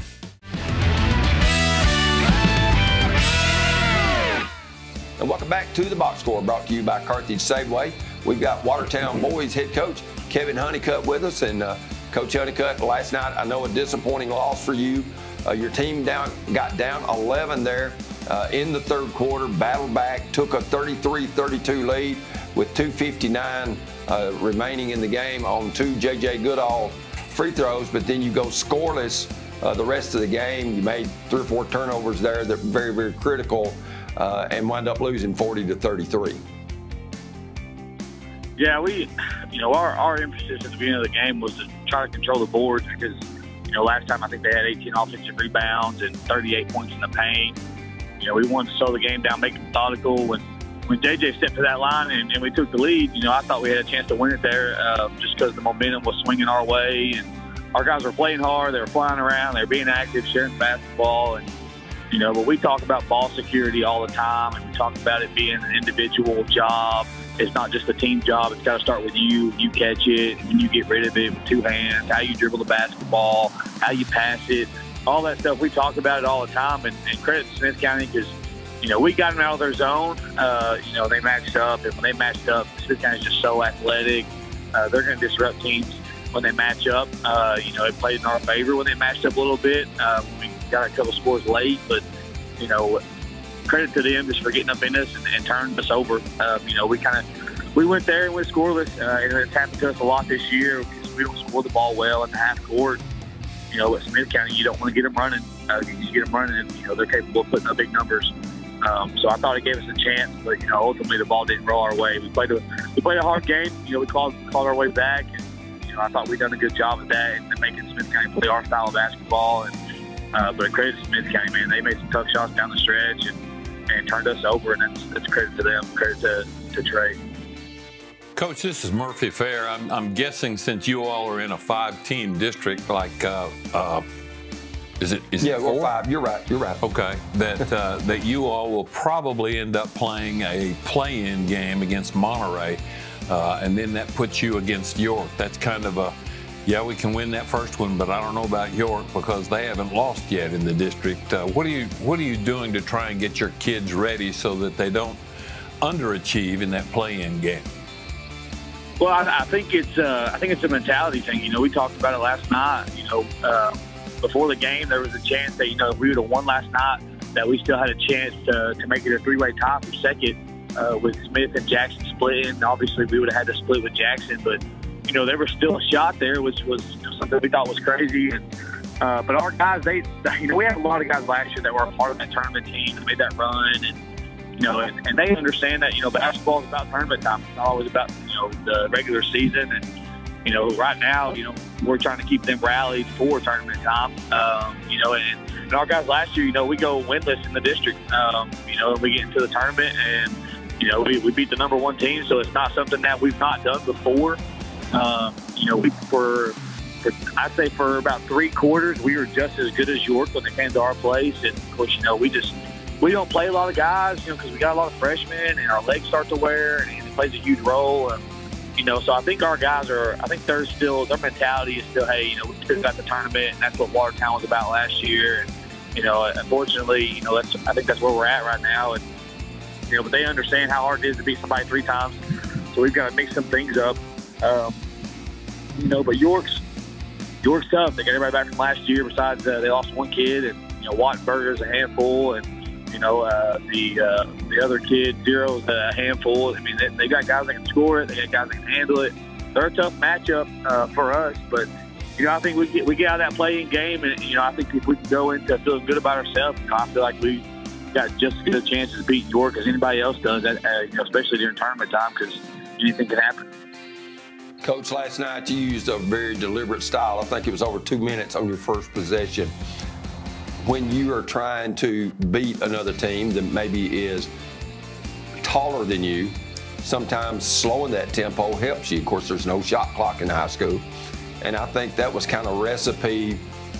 Welcome back to the box score brought to you by Carthage Safeway. We've got Watertown boys head coach Kevon Honeycutt with us. And uh, Coach Honeycutt, last night, I know a disappointing loss for you. Uh, your team down got down 11 there uh, in the third quarter, battled back, took a 33-32 lead with 2.59 uh, remaining in the game on two J.J. Goodall free throws, but then you go scoreless uh, the rest of the game. You made three or four turnovers there that were very, very critical uh, and wind up losing 40 to 33. Yeah, we, you know, our, our emphasis at the beginning of the game was to try to control the boards because, you know, last time I think they had 18 offensive rebounds and 38 points in the paint. You know, we wanted to slow the game down, make it methodical. When when JJ stepped to that line and, and we took the lead, you know, I thought we had a chance to win it there uh, just because the momentum was swinging our way and our guys were playing hard. They were flying around. They were being active, sharing basketball, and you know, but we talk about ball security all the time, and we talk about it being an individual job. It's not just a team job. It's got to start with you. You catch it, and you get rid of it with two hands. How you dribble the basketball, how you pass it, all that stuff. We talk about it all the time, and, and credit to Smith County because you know we got them out of their zone. Uh, you know they matched up, and when they matched up, Smith County is just so athletic. Uh, they're going to disrupt teams when they match up. Uh, you know, it played in our favor when they matched up a little bit. Uh, we got a couple scores late, but you know, credit to them just for getting up in us and, and turning us over. Um, you know, we kind of we went there and went scoreless, uh, and it's happened to us a lot this year because we don't score the ball well in the half court. You know, at Smith County, you don't want to get them running. Uh, you get them running, and you know they're capable of putting up big numbers. Um, so I thought it gave us a chance, but you know ultimately the ball didn't roll our way. We played a we played a hard game. You know we called called our way back, and you know I thought we done a good job of that and making Smith County play our style of basketball. And uh, but credit to Smith County, man. They made some tough shots down the stretch and, and turned us over, and that's, that's credit to them. Credit to, to Trey. Coach, this is Murphy Fair. I'm, I'm guessing since you all are in a five-team district, like uh, uh, is it? Is yeah, it well, five. You're right. You're right. Okay, that uh, that you all will probably end up playing a play-in game against Monterey, uh, and then that puts you against York. That's kind of a yeah, we can win that first one, but I don't know about York because they haven't lost yet in the district. Uh, what are you What are you doing to try and get your kids ready so that they don't underachieve in that play-in game? Well, I, I think it's uh, I think it's a mentality thing. You know, we talked about it last night. You know, uh, before the game, there was a chance that you know if we would have won last night, that we still had a chance to, to make it a three-way tie for second uh, with Smith and Jackson splitting. Obviously, we would have had to split with Jackson, but you know there was still a shot there, which was something we thought was crazy. And uh, but our guys, they you know we had a lot of guys last year that were a part of that tournament team that made that run, and you know, and, and they understand that you know basketball is about tournament time. It's not always about you know the regular season and you know, right now, you know, we're trying to keep them rallied for tournament time. Um, you know, and, and our guys last year, you know, we go winless in the district. Um, you know, we get into the tournament and, you know, we, we beat the number one team, so it's not something that we've not done before. Um, you know, we for, for I'd say for about three quarters, we were just as good as York when they came to our place. And of course, you know, we just we don't play a lot of guys, you know, because we got a lot of freshmen and our legs start to wear, and it plays a huge role. And, you know, so I think our guys are, I think they're still, their mentality is still, hey, you know, we still got the tournament, and that's what Watertown was about last year. And, you know, unfortunately, you know, that's, I think that's where we're at right now. And, you know, but they understand how hard it is to beat somebody three times. So we've got to mix some things up. Um, you know, but York's, York's tough. They got everybody back from last year besides uh, they lost one kid, and, you know, Wattenberger's a handful, and, you know, uh, the uh, the other kid, Zero's a handful. I mean, they, they got guys that can score it. They got guys that can handle it. They're a tough matchup uh, for us, but you know, I think we get we get out of that playing game, and you know, I think if we can go into feeling good about ourselves, you know, I feel like we got just as good a chance to beat York as anybody else does, at, you know, especially during tournament time, because anything can happen. Coach, last night you used a very deliberate style. I think it was over two minutes on your first possession when you are trying to beat another team that maybe is taller than you, sometimes slowing that tempo helps you. Of course, there's no shot clock in high school. And I think that was kind of recipe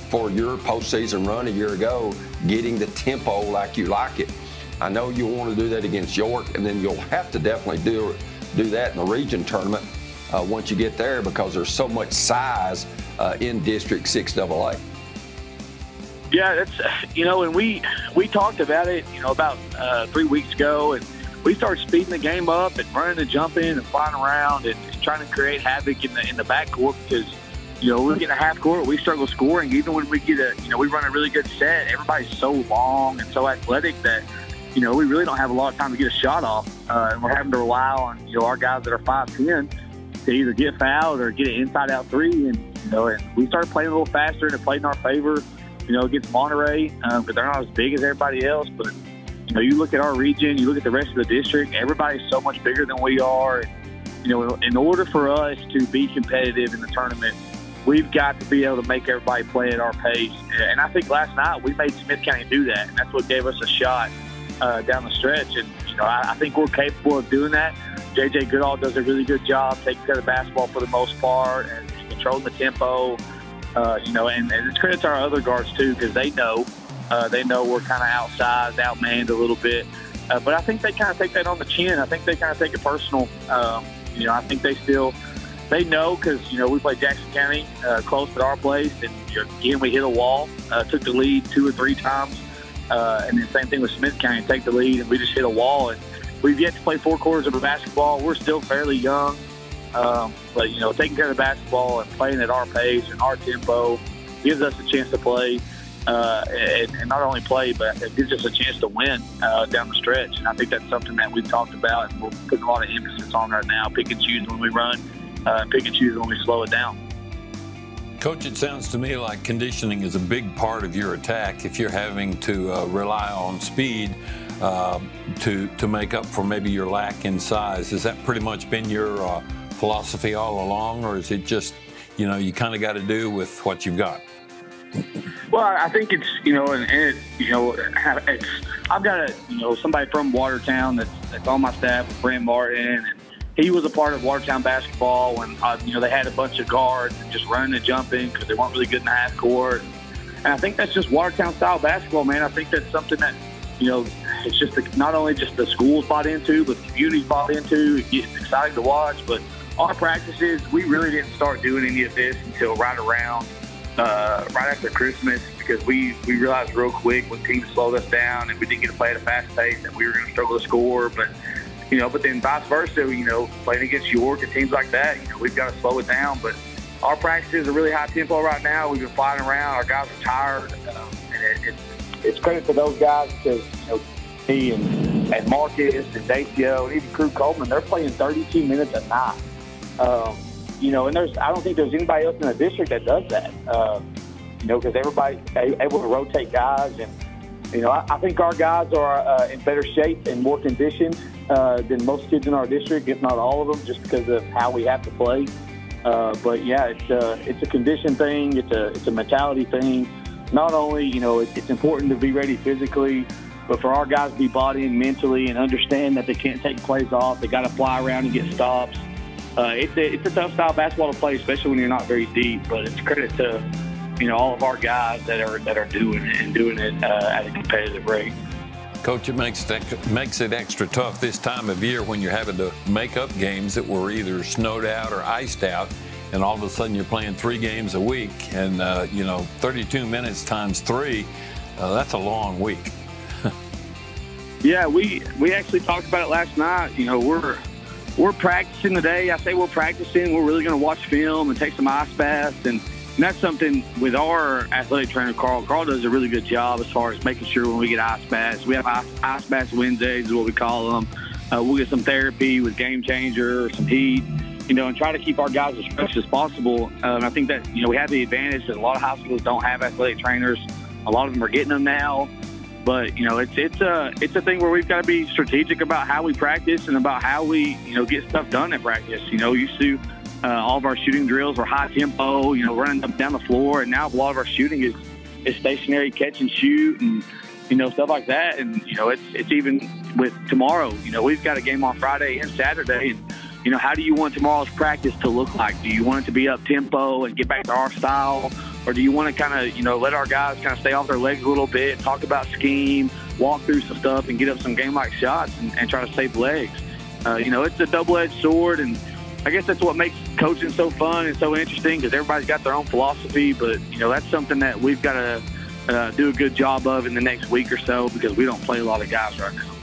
for your postseason run a year ago, getting the tempo like you like it. I know you want to do that against York, and then you'll have to definitely do do that in the region tournament uh, once you get there because there's so much size uh, in District 6AA. Yeah, that's you know, and we we talked about it, you know, about uh, three weeks ago, and we started speeding the game up and running and jumping and flying around and, trying to create havoc in the in the backcourt because you know we get a half court, we struggle scoring. Even when we get a you know we run a really good set, everybody's so long and so athletic that you know we really don't have a lot of time to get a shot off, uh, and we're having to rely on you know our guys that are five ten to either get fouled or get an inside out three, and you know and we started playing a little faster and it played in our favor you know, against Monterey, um, they're not as big as everybody else. But you know, you look at our region, you look at the rest of the district. Everybody's so much bigger than we are. And, you know, in order for us to be competitive in the tournament, we've got to be able to make everybody play at our pace. And I think last night we made Smith County do that, and that's what gave us a shot uh, down the stretch. And you know, I, I think we're capable of doing that. JJ Goodall does a really good job taking care of the basketball for the most part and controlling the tempo. Uh, you know, and, and it's credit to our other guards too because they know uh, they know we're kind of outsized, outmanned a little bit. Uh, but I think they kind of take that on the chin. I think they kind of take it personal. Um, you know, I think they still they know because you know we played Jackson County uh, close to our place, and you know, again we hit a wall, uh, took the lead two or three times, uh, and then same thing with Smith County, take the lead, and we just hit a wall. And we've yet to play four quarters of a basketball. We're still fairly young. Um, but you know, taking care of the basketball and playing at our pace and our tempo gives us a chance to play, uh, and, and, not only play, but it gives us a chance to win uh, down the stretch. And I think that's something that we've talked about and we're putting a lot of emphasis on right now. Pick and choose when we run, uh, pick and choose when we slow it down. Coach, it sounds to me like conditioning is a big part of your attack. If you're having to uh, rely on speed uh, to to make up for maybe your lack in size, has that pretty much been your uh, philosophy all along, or is it just, you know, you kind of got to do with what you've got? Well, I think it's you know, and, and you know, it's I've got a you know somebody from Watertown that's that's on my staff, Brent Martin, and he was a part of Watertown basketball when uh, you know they had a bunch of guards just running and jumping because they weren't really good in the half court. And I think that's just Watertown style basketball, man. I think that's something that you know it's just the, not only just the schools bought into, but the community bought into. It's exciting to watch, but our practices, we really didn't start doing any of this until right around uh, right after Christmas because we, we realized real quick when teams slowed us down and we didn't get to play at a fast pace that we were going to struggle to score. But you know, but then vice versa, you know, playing against York and teams like that, you know, we've got to slow it down. But our practices are really high tempo right now. We've been flying around. Our guys are tired, um, and it, it's it's credit to those guys because you know and, and Marcus and Dacio and even Crew Coleman, they're playing 32 minutes a night. Um, you know, and there's I don't think there's anybody else in the district that does that. Uh, you know, because everybody's able to rotate guys, and you know, I, I think our guys are uh, in better shape and more conditioned uh, than most kids in our district, if not all of them, just because of how we have to play. Uh, but yeah, it's uh, it's a condition thing. It's a it's a mentality thing. Not only you know it, it's important to be ready physically, but for our guys to be bought in mentally and understand that they can't take plays off. They got to fly around and get stops. Uh, it's a it's a tough style basketball to play, especially when you're not very deep. But it's credit to you know all of our guys that are that are doing it and doing it uh, at a competitive rate. Coach, it makes it, makes it extra tough this time of year when you're having to make up games that were either snowed out or iced out, and all of a sudden you're playing three games a week, and uh, you know 32 minutes times three, uh, that's a long week. Yeah, we we actually talked about it last night. You know, we're we're practicing today. I say we're practicing. We're really going to watch film and take some ice baths and and that's something with our athletic trainer, Carl. Carl does a really good job as far as making sure when we get ice baths, we have ice, ice baths Wednesdays, is what we call them. Uh, we'll get some therapy with Game Changer or some heat, you know, and try to keep our guys as fresh as possible. Um, I think that, you know, we have the advantage that a lot of schools don't have athletic trainers. A lot of them are getting them now. But you know, it's it's a it's a thing where we've got to be strategic about how we practice and about how we you know get stuff done at practice. You know, used to uh, all of our shooting drills were high tempo, you know, running up down the floor, and now a lot of our shooting is is stationary catch and shoot and you know stuff like that. And you know, it's it's even with tomorrow. You know, we've got a game on Friday and Saturday, and you know, how do you want tomorrow's practice to look like? Do you want it to be up tempo and get back to our style, or do you want to kind of you know let our guys kind of stay off their legs a little bit, talk about scheme, walk through some stuff, and get up some game like shots and, and try to save legs? Uh, you know, it's a double edged sword and I guess that's what makes coaching so fun and so interesting because everybody's got their own philosophy. But you know, that's something that we've got to uh, do a good job of in the next week or so because we don't play a lot of guys right now.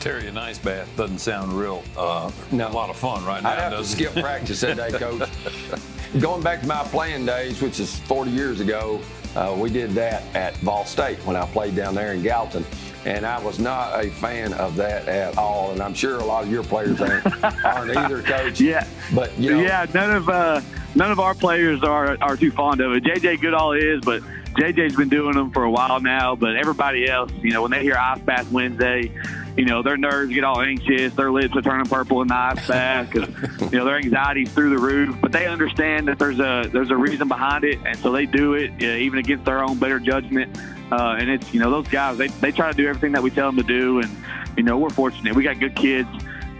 Terry, a nice bath doesn't sound real uh, no. a lot of fun right now. I have to skip practice that day, coach. Going back to my playing days, which is 40 years ago, uh, we did that at Vol State when I played down there in Gallatin. and I was not a fan of that at all. And I'm sure a lot of your players aren't, aren't either, Coach. Yeah, but you know, yeah, none of uh, none of our players are are too fond of it. JJ Goodall is, but JJ's been doing them for a while now. But everybody else, you know, when they hear Ice Bath Wednesday, you know, their nerves get all anxious. Their lips are turning purple the ice bath because you know their anxiety's through the roof. But they understand that there's a there's a reason behind it, and so they do it uh, even against their own better judgment. Uh, and it's, you know, those guys, they, they try to do everything that we tell them to do. And, you know, we're fortunate. We got good kids,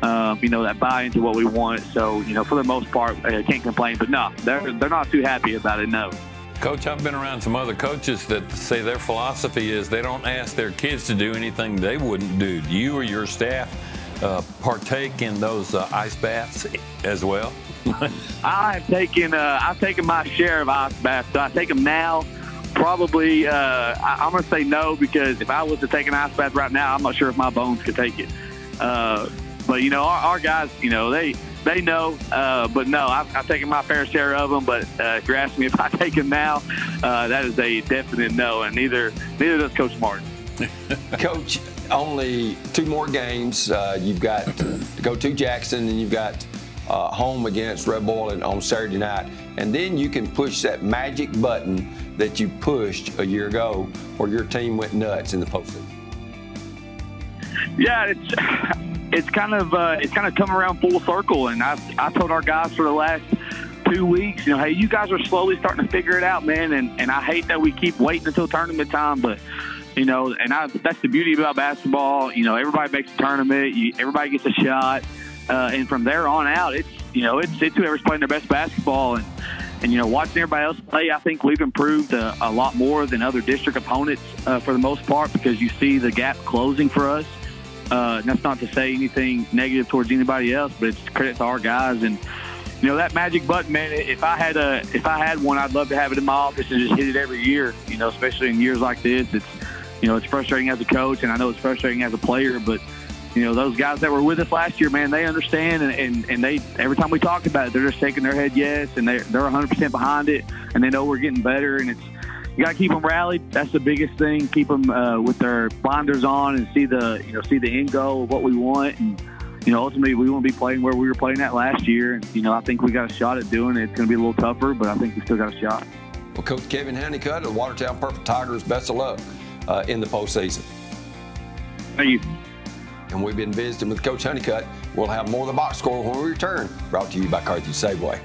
um, you know, that buy into what we want. So, you know, for the most part, I can't complain. But no, they're, they're not too happy about it, no. Coach, I've been around some other coaches that say their philosophy is they don't ask their kids to do anything they wouldn't do. Do you or your staff uh, partake in those uh, ice baths as well? I've taken uh, I've taken my share of ice baths. So I take them now Probably, uh, I, am going to say no because if I was to take an ice bath right now, I'm not sure if my bones could take it. Uh, but you know, our, our, guys, you know, they they know. Uh, but no, I've, I've, taken my fair share of them. But uh, if you're asking me if I take them now, uh, that is a definite no. And neither neither does Coach Martin. Coach, only two more games. Uh, you've got to go to Jackson, and you've got uh, home against Red Boiling on Saturday night. And then you can push that magic button that you pushed a year ago where your team went nuts in the postseason. Yeah, it's it's kind of uh, it's kind of come around full circle. And I I told our guys for the last two weeks, you know, hey, you guys are slowly starting to figure it out, man. And and I hate that we keep waiting until tournament time, but you know, and I, that's the beauty about basketball. You know, everybody makes a tournament. You, everybody gets a shot. uh, and from there on out, it's you know it's it's whoever's playing their best basketball and. And you know, watching everybody else play, I think we've improved a, a lot more than other district opponents uh, for the most part because you see the gap closing for us. Uh, that's not to say anything negative towards anybody else, but it's credit to our guys. And you know that magic button, man. If I had a, if I had one, I'd love to have it in my office and just hit it every year. You know, especially in years like this, it's you know it's frustrating as a coach, and I know it's frustrating as a player, but you know, those guys that were with us last year, man, they understand, and, and, and they every time we talk about it, they're just shaking their head yes, and they're they're 100 percent behind it, and they know we're getting better, and it's you got to keep them rallied. That's the biggest thing. Keep them uh, with their blinders on and see the you know see the end goal of what we want, and you know ultimately we want to be playing where we were playing at last year, and you know I think we got a shot at doing it. It's going to be a little tougher, but I think we still got a shot. Well, Coach Kevon Honeycutt of the Watertown Purple Tigers, best of luck uh, in the postseason. Thank you and we've been visiting with Coach Honeycutt. We'll have more of the box score when we return. Brought to you by Carthage Safeway.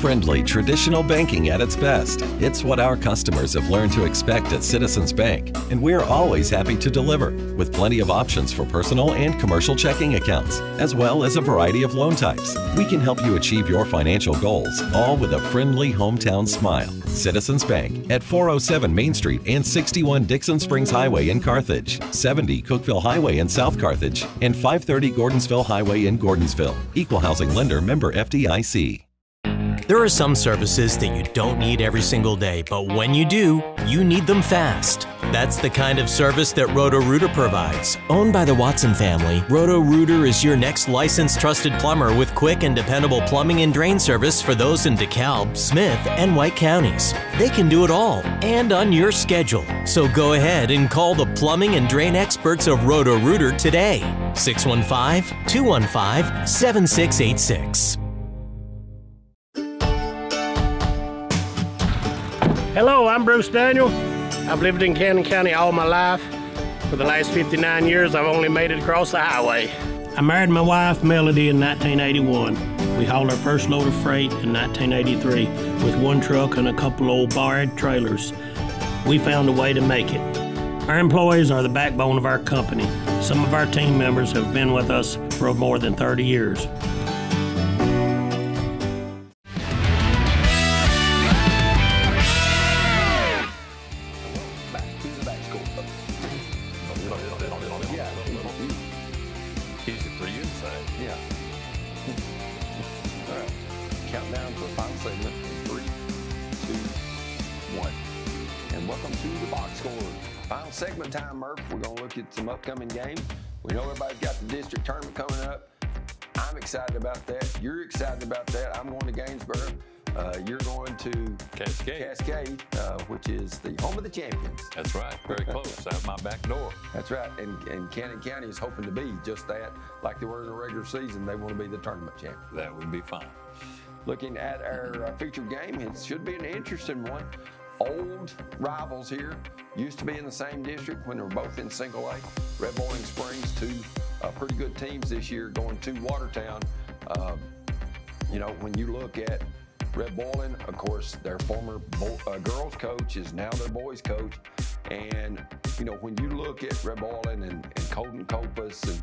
Friendly, traditional banking at its best. It's what our customers have learned to expect at Citizens Bank, and we're always happy to deliver with plenty of options for personal and commercial checking accounts, as well as a variety of loan types. We can help you achieve your financial goals, all with a friendly hometown smile. Citizens Bank at 407 Main Street and 61 Dixon Springs Highway in Carthage, 70 Cookeville Highway in South Carthage, and 530 Gordonsville Highway in Gordonsville. Equal housing lender member FDIC. There are some services that you don't need every single day, but when you do, you need them fast. That's the kind of service that Roto-Rooter provides. Owned by the Watson family, Roto-Rooter is your next licensed trusted plumber with quick and dependable plumbing and drain service for those in DeKalb, Smith, and White counties. They can do it all and on your schedule. So go ahead and call the plumbing and drain experts of Roto-Rooter today. 615 215 7686. Hello, I'm Bruce Daniel. I've lived in Cannon County all my life. For the last 59 years, I've only made it across the highway. I married my wife, Melody, in 1981. We hauled our first load of freight in 1983 with one truck and a couple old barred trailers. We found a way to make it. Our employees are the backbone of our company. Some of our team members have been with us for more than 30 years. Upcoming games. We know everybody's got the district tournament coming up. I'm excited about that. You're excited about that. I'm going to Gainesboro. Uh, you're going to Cascade, Cascade uh, which is the home of the champions. That's right. Very close. out my back door. That's right. And, and Cannon County is hoping to be just that. Like they were in the regular season, they want to be the tournament champion. That would be fine. Looking at our uh, featured game, it should be an interesting one old rivals here. Used to be in the same district when they were both in single A. Red Boiling Springs, two uh, pretty good teams this year going to Watertown. Uh, you know, when you look at Red Boiling, of course, their former uh, girls coach is now their boys coach. And, you know, when you look at Red Boiling and, and Colton Copas and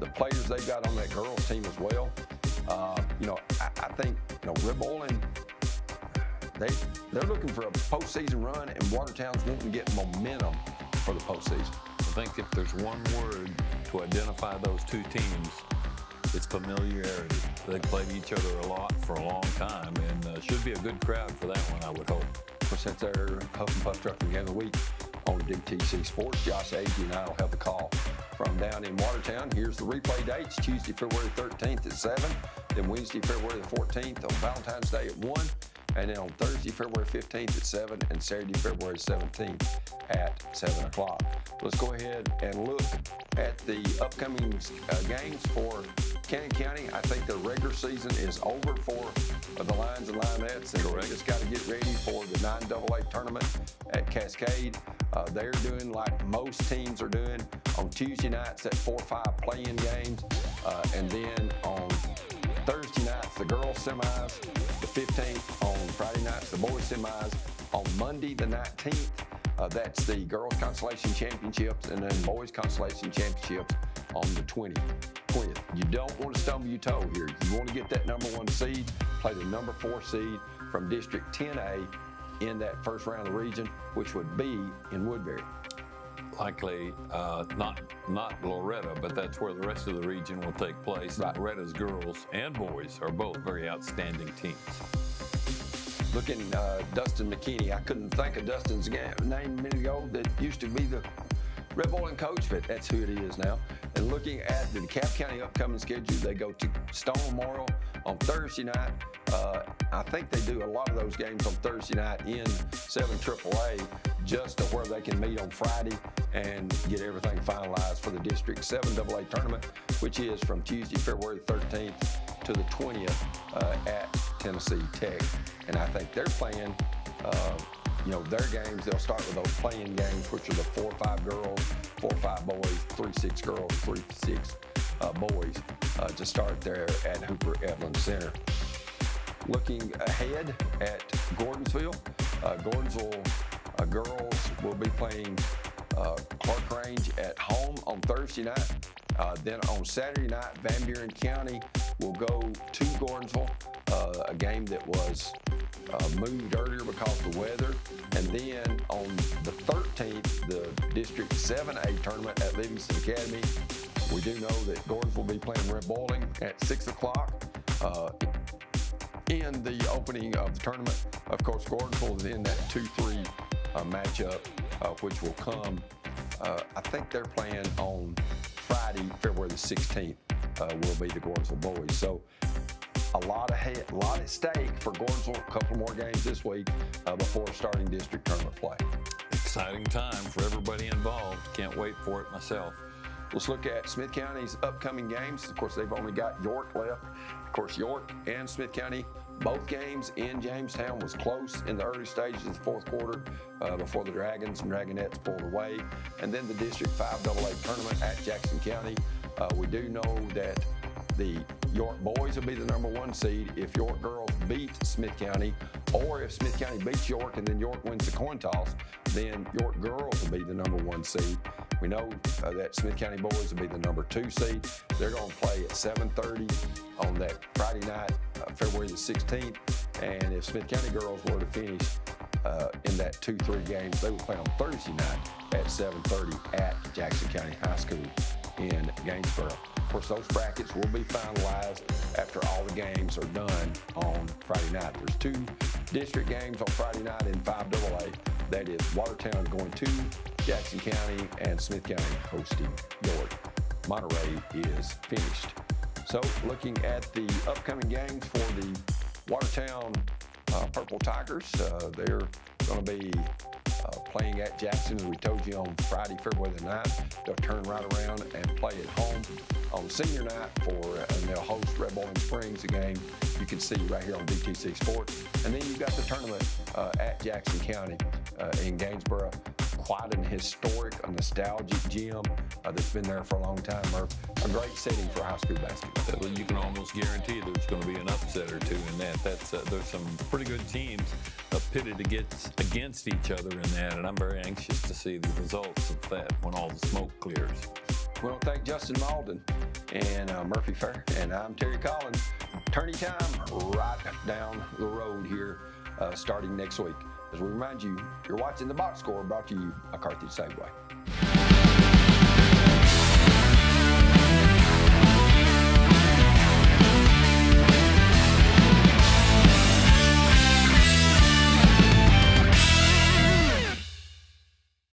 the players they've got on that girls team as well, uh, you know, I, I, think, you know, Red Boiling they they're looking for a postseason run, and Watertown's wanting to get momentum for the postseason. I think if there's one word to identify those two teams, it's familiarity. They played each other a lot for a long time, and uh, should be a good crowd for that one, I would hope. Since they're Huff and Puff Trucking Game of the Week on DTC Sports, Josh Agee and I will have the call from down in Watertown. Here's the replay dates, Tuesday, February 13th at 7, then Wednesday, February the 14th on Valentine's Day at 1, and then on Thursday, February 15th at 7, and Saturday, February 17th at 7 o'clock. Let's go ahead and look at the upcoming uh, games for Cannon County. I think the regular season is over for uh, the Lions and Lionettes, and we just got to get ready for the 9AA tournament at Cascade. Uh, they're doing like most teams are doing on Tuesday nights at four or five playing games, uh, and then on Thursday nights, the girls semis, the 15th. On Friday nights, the boys semis. On Monday, the 19th, Uh, that's the girls consolation championships and then boys consolation championships on the 20th. 20th. You don't want to stumble your toe here. You want to get that number one seed, play the number four seed from District 10A in that first round of the region, which would be in Woodbury likely uh, not not Loretto, but that's where the rest of the region will take place. Right. Loretto's girls and boys are both very outstanding teams. Looking uh, Dustin McKinney, I couldn't think of Dustin's name a minute ago that used to be the Red Boiling coach, but that's who it is now. And looking at the DeKalb County upcoming schedule, they go to Stone Memorial on Thursday night. Uh, I think they do a lot of those games on Thursday night in 7 AAA just to where they can meet on Friday and get everything finalized for the District 7 AA tournament, which is from Tuesday, February 13th to the 20th uh, at Tennessee Tech. And I think they're playing uh, you know, their games, they'll start with those playing games, which are the four or five girls, four or five boys, three, six girls, three, six uh, boys uh, to start there at Hooper Eblen Center. Looking ahead at Gordonsville, uh, Gordonsville uh, girls will be playing uh, Clarkrange at home on Thursday night. Uh, then on Saturday night, Van Buren County will go to Gordonsville, uh, a game that was uh, moved earlier because of the weather. And then on the 13th, the District 7A tournament at Livingston Academy. We do know that Gordonsville will be playing Red Boiling at 6 o'clock. Uh, in the opening of the tournament, of course, Gordonsville is in that 2-3 uh, matchup, uh, which will come. Uh, I think they're playing on Friday, February the 16th, uh, will be the Gordonsville boys. So a lot of head, a lot at stake for Gordonsville. A couple more games this week uh, before starting district tournament play. Exciting time for everybody involved. Can't wait for it myself. Let's look at Smith County's upcoming games. Of course, they've only got York left. Of course, York and Smith County, both games in Jamestown was close in the early stages of the fourth quarter uh, before the Dragons and Dragonettes pulled away. And then the District 5 AA tournament at Jackson County. Uh, we do know that the York boys will be the number one seed if York girls beat Smith County, or if Smith County beats York and then York wins the coin toss, then York girls will be the number one seed. We know uh, that Smith County boys will be the number two seed. They're going to play at 7:30 on that Friday night, February the 16th. And if Smith County girls were to finish uh, in that two-three game, they would play on Thursday night at 7:30 at Jackson County High School in Gainesboro course, those brackets will be finalized after all the games are done on Friday night. There's two district games on Friday night in 5AA. That is Watertown going to Jackson County and Smith County hosting York. Monterey is finished. So looking at the upcoming games for the Watertown uh, Purple Tigers, uh, they're going to be uh, playing at Jackson, as we told you on Friday, February the 9th. They'll turn right around and play at home on senior night for, uh, and they'll host Red Boiling Springs, a game you can see right here on DTC Sports. And then you've got the tournament uh, at Jackson County uh, in Gainesboro. Quite an historic, a nostalgic gym uh, that's been there for a long time, or a great setting for high school basketball. You can almost guarantee there's going to be an upset or two in that. That's uh, there's some pretty good teams pitted against against each other in that, and I'm very anxious to see the results of that when all the smoke clears. We want to thank Justin Malden and uh, Murphy Fair, and I'm Terry Collins. Tourney time right down the road here, uh, starting next week. As we remind you, you're watching The Box Score brought to you by Carthage Safeway.